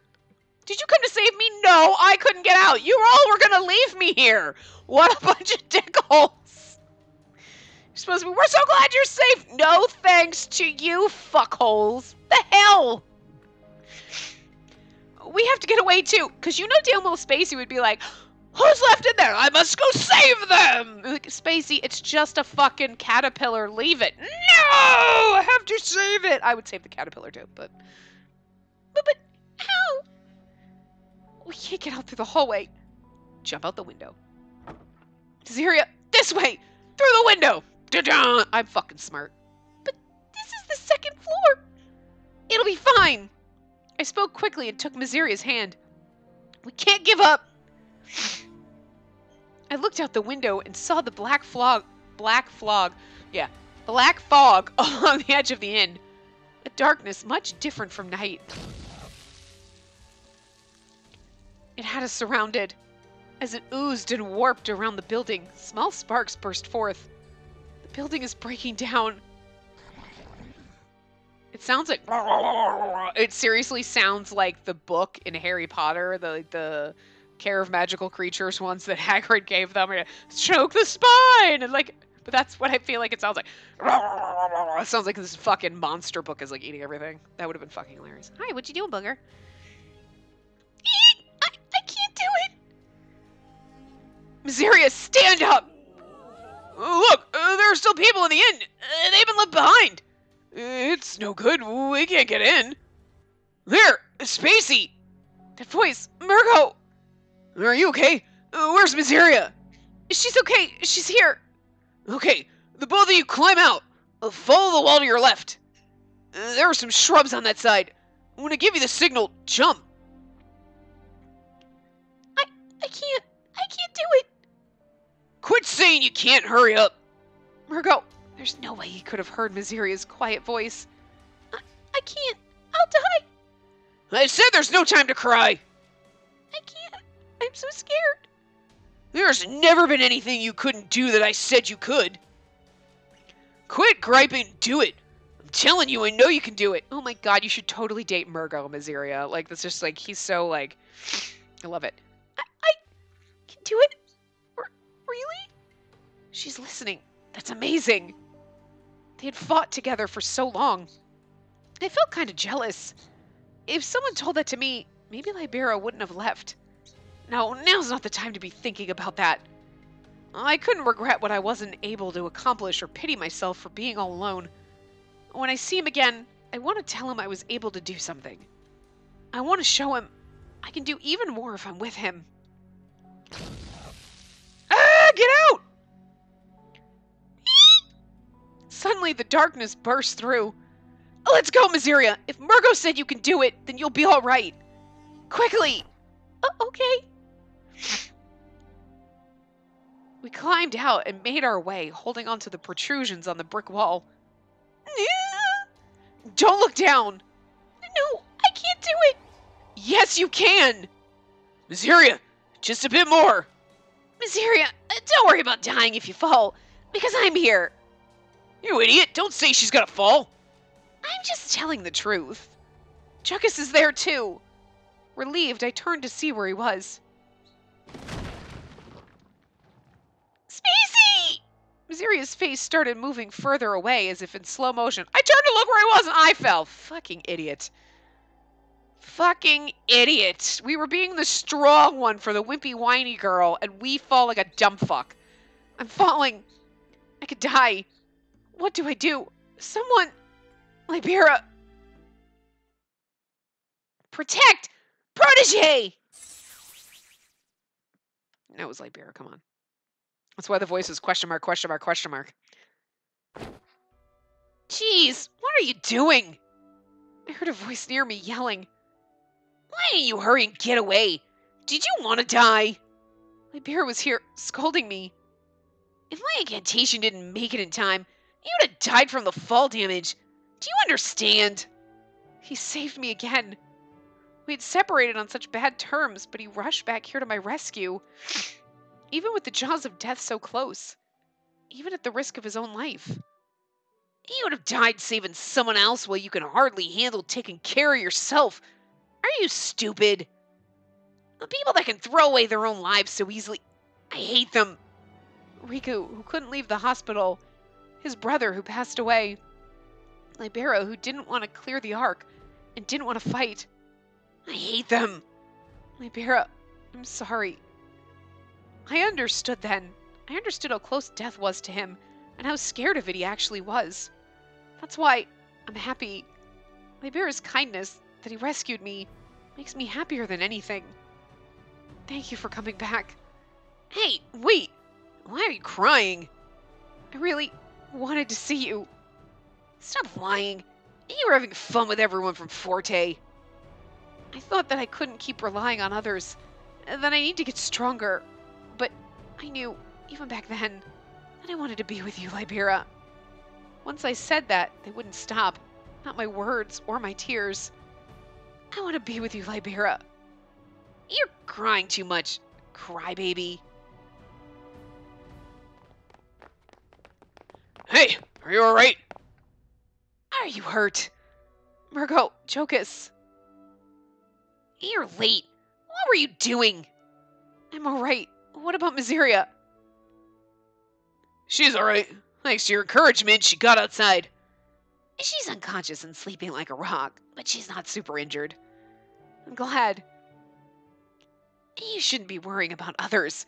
Speaker 1: Did you come to save me? No, I couldn't get out. You all were gonna leave me here. What a bunch of dickholes. You're supposed to be, we're so glad you're safe. No thanks to you, fuckholes. The hell? We have to get away too, because you know damn well Spacey would be like, Who's left in there? I must go save them! Like, Spacey, it's just a fucking caterpillar. Leave it. No! I have to save it. I would save the caterpillar too, but.
Speaker 2: But, but how?
Speaker 1: We can't get out through the hallway. Jump out the window. Zaria, this way! Through the window! I'm fucking smart.
Speaker 2: But this is the second floor.
Speaker 1: It'll be fine! I spoke quickly and took Miseria's hand. We can't give up! I looked out the window and saw the black fog, black fog, yeah, black fog along the edge of the inn. A darkness much different from night. It had us surrounded. As it oozed and warped around the building, small sparks burst forth. Building is breaking down. It sounds like it seriously sounds like the book in Harry Potter, the the care of magical creatures ones that Hagrid gave them. Choke the spine and like but that's what I feel like it sounds like. It sounds like this fucking monster book is like eating everything. That would have been fucking hilarious.
Speaker 2: Hi, what you doing, booger?
Speaker 1: I, I can't do it. Miseria, stand up. Look, uh, there are still people in the inn. Uh, they've been left behind. It's no good. We can't get in. There, Spacey. That voice, Margot. Are you okay? Uh, where's Miseria? She's okay. She's here. Okay, the both of you climb out. Uh, follow the wall to your left. Uh, there are some shrubs on that side. When I give you the signal, jump.
Speaker 2: I I can't. I can't do it.
Speaker 1: Quit saying you can't hurry up. Margot, there's no way he could have heard Miseria's quiet voice.
Speaker 2: I I can't. I'll die.
Speaker 1: I said there's no time to cry.
Speaker 2: I can't. I'm so scared.
Speaker 1: There's never been anything you couldn't do that I said you could. Quit griping, do it. I'm telling you, I know you can do it. Oh my god, you should totally date Murgo Miseria. Like, that's just like, he's so like, I love it.
Speaker 2: I, I can do it. Really?
Speaker 1: She's listening. That's amazing. They had fought together for so long. I felt kind of jealous. If someone told that to me, maybe Libera wouldn't have left. No, now's not the time to be thinking about that. I couldn't regret what I wasn't able to accomplish or pity myself for being all alone. When I see him again, I want to tell him I was able to do something. I want to show him I can do even more if I'm with him. Get out! Suddenly, the darkness burst through. Let's go, Miseria. If Murgo said you can do it, then you'll be all right. Quickly!
Speaker 2: Uh, okay.
Speaker 1: We climbed out and made our way, holding onto the protrusions on the brick wall. Don't look down!
Speaker 2: No, I can't do it.
Speaker 1: Yes, you can! Miseria, just a bit more! Miseria, uh, don't worry about dying if you fall, because I'm here. You idiot, don't say she's gonna fall! I'm just telling the truth. Chuckus is there too. Relieved, I turned to see where he was. Spacey! Miseria's face started moving further away as if in slow motion. I turned to look where he was and I fell. Fucking idiot. Fucking idiot. We were being the strong one for the wimpy, whiny girl, and we fall like a dumb fuck. I'm falling. I could die. What do I do? Someone. Libera. Protect! Protege! That was Libera, come on. That's why the voice is question mark, question mark, question mark. Jeez, what are you doing? I heard a voice near me yelling. Why aren't you hurrying? get away? Did you want to die? My bear was here, scolding me. If my incantation didn't make it in time, you would have died from the fall damage. Do you understand? He saved me again. We had separated on such bad terms, but he rushed back here to my rescue. Even with the jaws of death so close. Even at the risk of his own life. He would have died saving someone else while you can hardly handle taking care of yourself. Are you stupid? The people that can throw away their own lives so easily. I hate them. Riku, who couldn't leave the hospital. His brother, who passed away. Libera, who didn't want to clear the Ark and didn't want to fight. I hate them. Libera, I'm sorry. I understood then. I understood how close death was to him and how scared of it he actually was. That's why I'm happy. Libera's kindness, that he rescued me, makes me happier than anything. Thank you for coming back. Hey, wait! Why are you crying? I really wanted to see you. Stop lying. You were having fun with everyone from Forte. I thought that I couldn't keep relying on others, that I need to get stronger. But I knew, even back then, that I wanted to be with you, Libera. Once I said that, they wouldn't stop. Not my words or my tears. I want to be with you, Libera. You're crying too much, crybaby. Hey, are you alright? Are you hurt? Margot, Jokus. You're late. What were you doing? I'm alright. What about Miseria? She's alright. Thanks to your encouragement, she got outside. She's unconscious and sleeping like a rock, but she's not super injured. I'm glad. You shouldn't be worrying about others.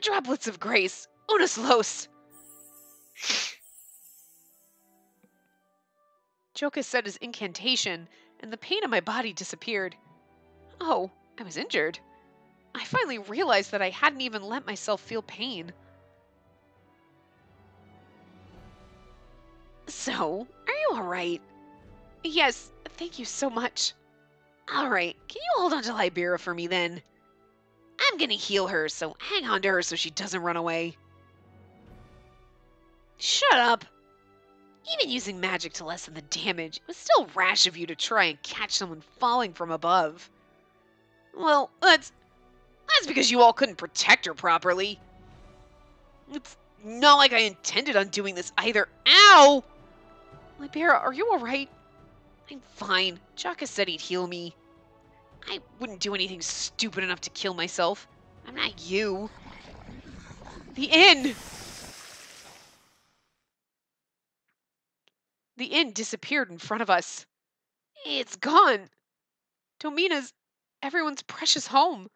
Speaker 1: Droplets of grace. Unus los. Jokus said his incantation, and the pain in my body disappeared. Oh, I was injured. I finally realized that I hadn't even let myself feel pain. So, are you alright? Yes, thank you so much. Alright, can you hold on to Libera for me then? I'm gonna heal her, so hang on to her so she doesn't run away. Shut up! Even using magic to lessen the damage, it was still rash of you to try and catch someone falling from above. Well, that's. That's because you all couldn't protect her properly. It's not like I intended on doing this either. Ow! Libera, are you alright? I'm fine. Jokus said he'd heal me. I wouldn't do anything stupid enough to kill myself. I'm not you. The inn! The inn disappeared in front of us. It's gone. Domina's everyone's precious home.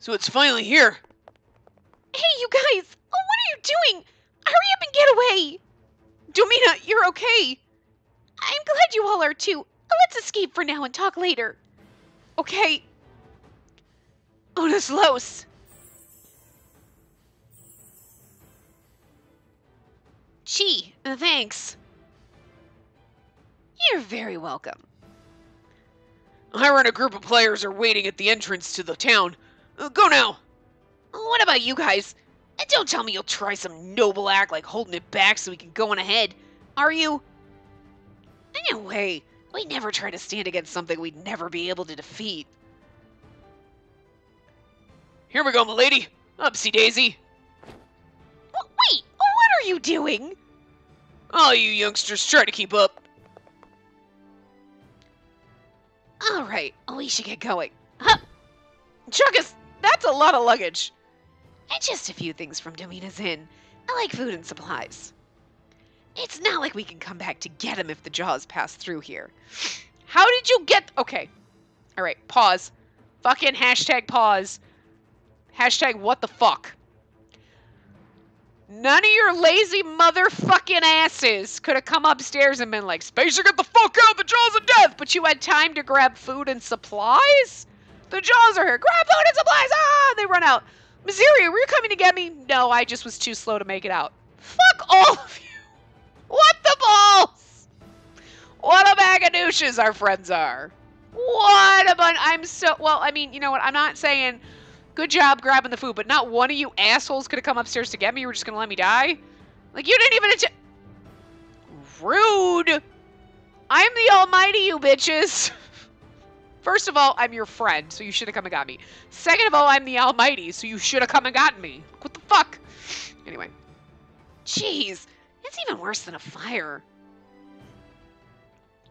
Speaker 1: So it's finally here. Hey, you guys! Oh, what are you doing? Hurry up and get away! Domina, you're okay. I'm glad you all are too. Let's escape for now and talk later. Okay. Unus Los. Gee, thanks. You're very welcome. Ira and a group of players are waiting at the entrance to the town. Uh, go now. What about you guys? And don't tell me you'll try some noble act like holding it back so we can go on ahead. Are you? No way. We never try to stand against something we'd never be able to defeat. Here we go, milady. Upsy daisy. Wait, what are you doing? All you youngsters try to keep up. All right, we should get going. Huh. Jokus, that's a lot of luggage. And just a few things from Domina's Inn, I like food and supplies. It's not like we can come back to get him if the jaws pass through here. How did you get... Okay. All right, pause. Fucking hashtag pause. Hashtag what the fuck. None of your lazy motherfucking asses could have come upstairs and been like, Spacey, get the fuck out the jaws of death! But you had time to grab food and supplies? The jaws are here. Grab food and supplies! Ah! They run out. Miseria, were you coming to get me? No, I just was too slow to make it out. Fuck all of you. What the balls? What a bag of douches our friends are. What a bunch. I'm so. Well, I mean, you know what? I'm not saying good job grabbing the food, but not one of you assholes could have come upstairs to get me. You were just going to let me die? Like, you didn't even. Att- Rude. I'm the almighty, you bitches. First of all, I'm your friend, so you should have come and got me. Second of all, I'm the almighty, so you should have come and gotten me. What the fuck? Anyway. Jeez. It's even worse than a fire.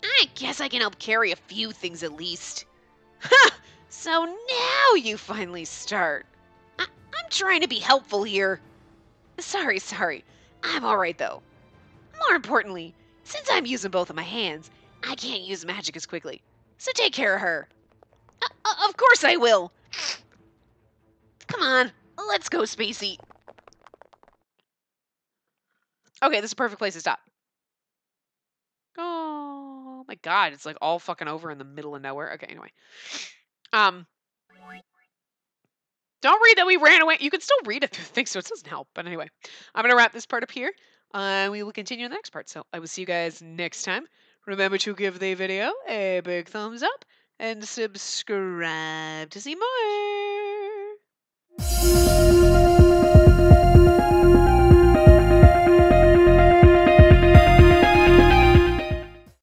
Speaker 1: I guess I can help carry a few things at least. Ha! so now you finally start. I- I'm trying to be helpful here. Sorry, sorry. I'm alright though. More importantly, since I'm using both of my hands, I can't use magic as quickly so take care of her. Uh, uh, of course I will. Come on, let's go, Spacey. Okay, this is a perfect place to stop. Oh my god, it's like all fucking over in the middle of nowhere. Okay, anyway. Um Don't read that we ran away. You can still read it through things, so it doesn't help. But anyway, I'm gonna wrap this part up here. Uh, we will continue in the next part. So I will see you guys next time. Remember to give the video a big thumbs up and subscribe to see more.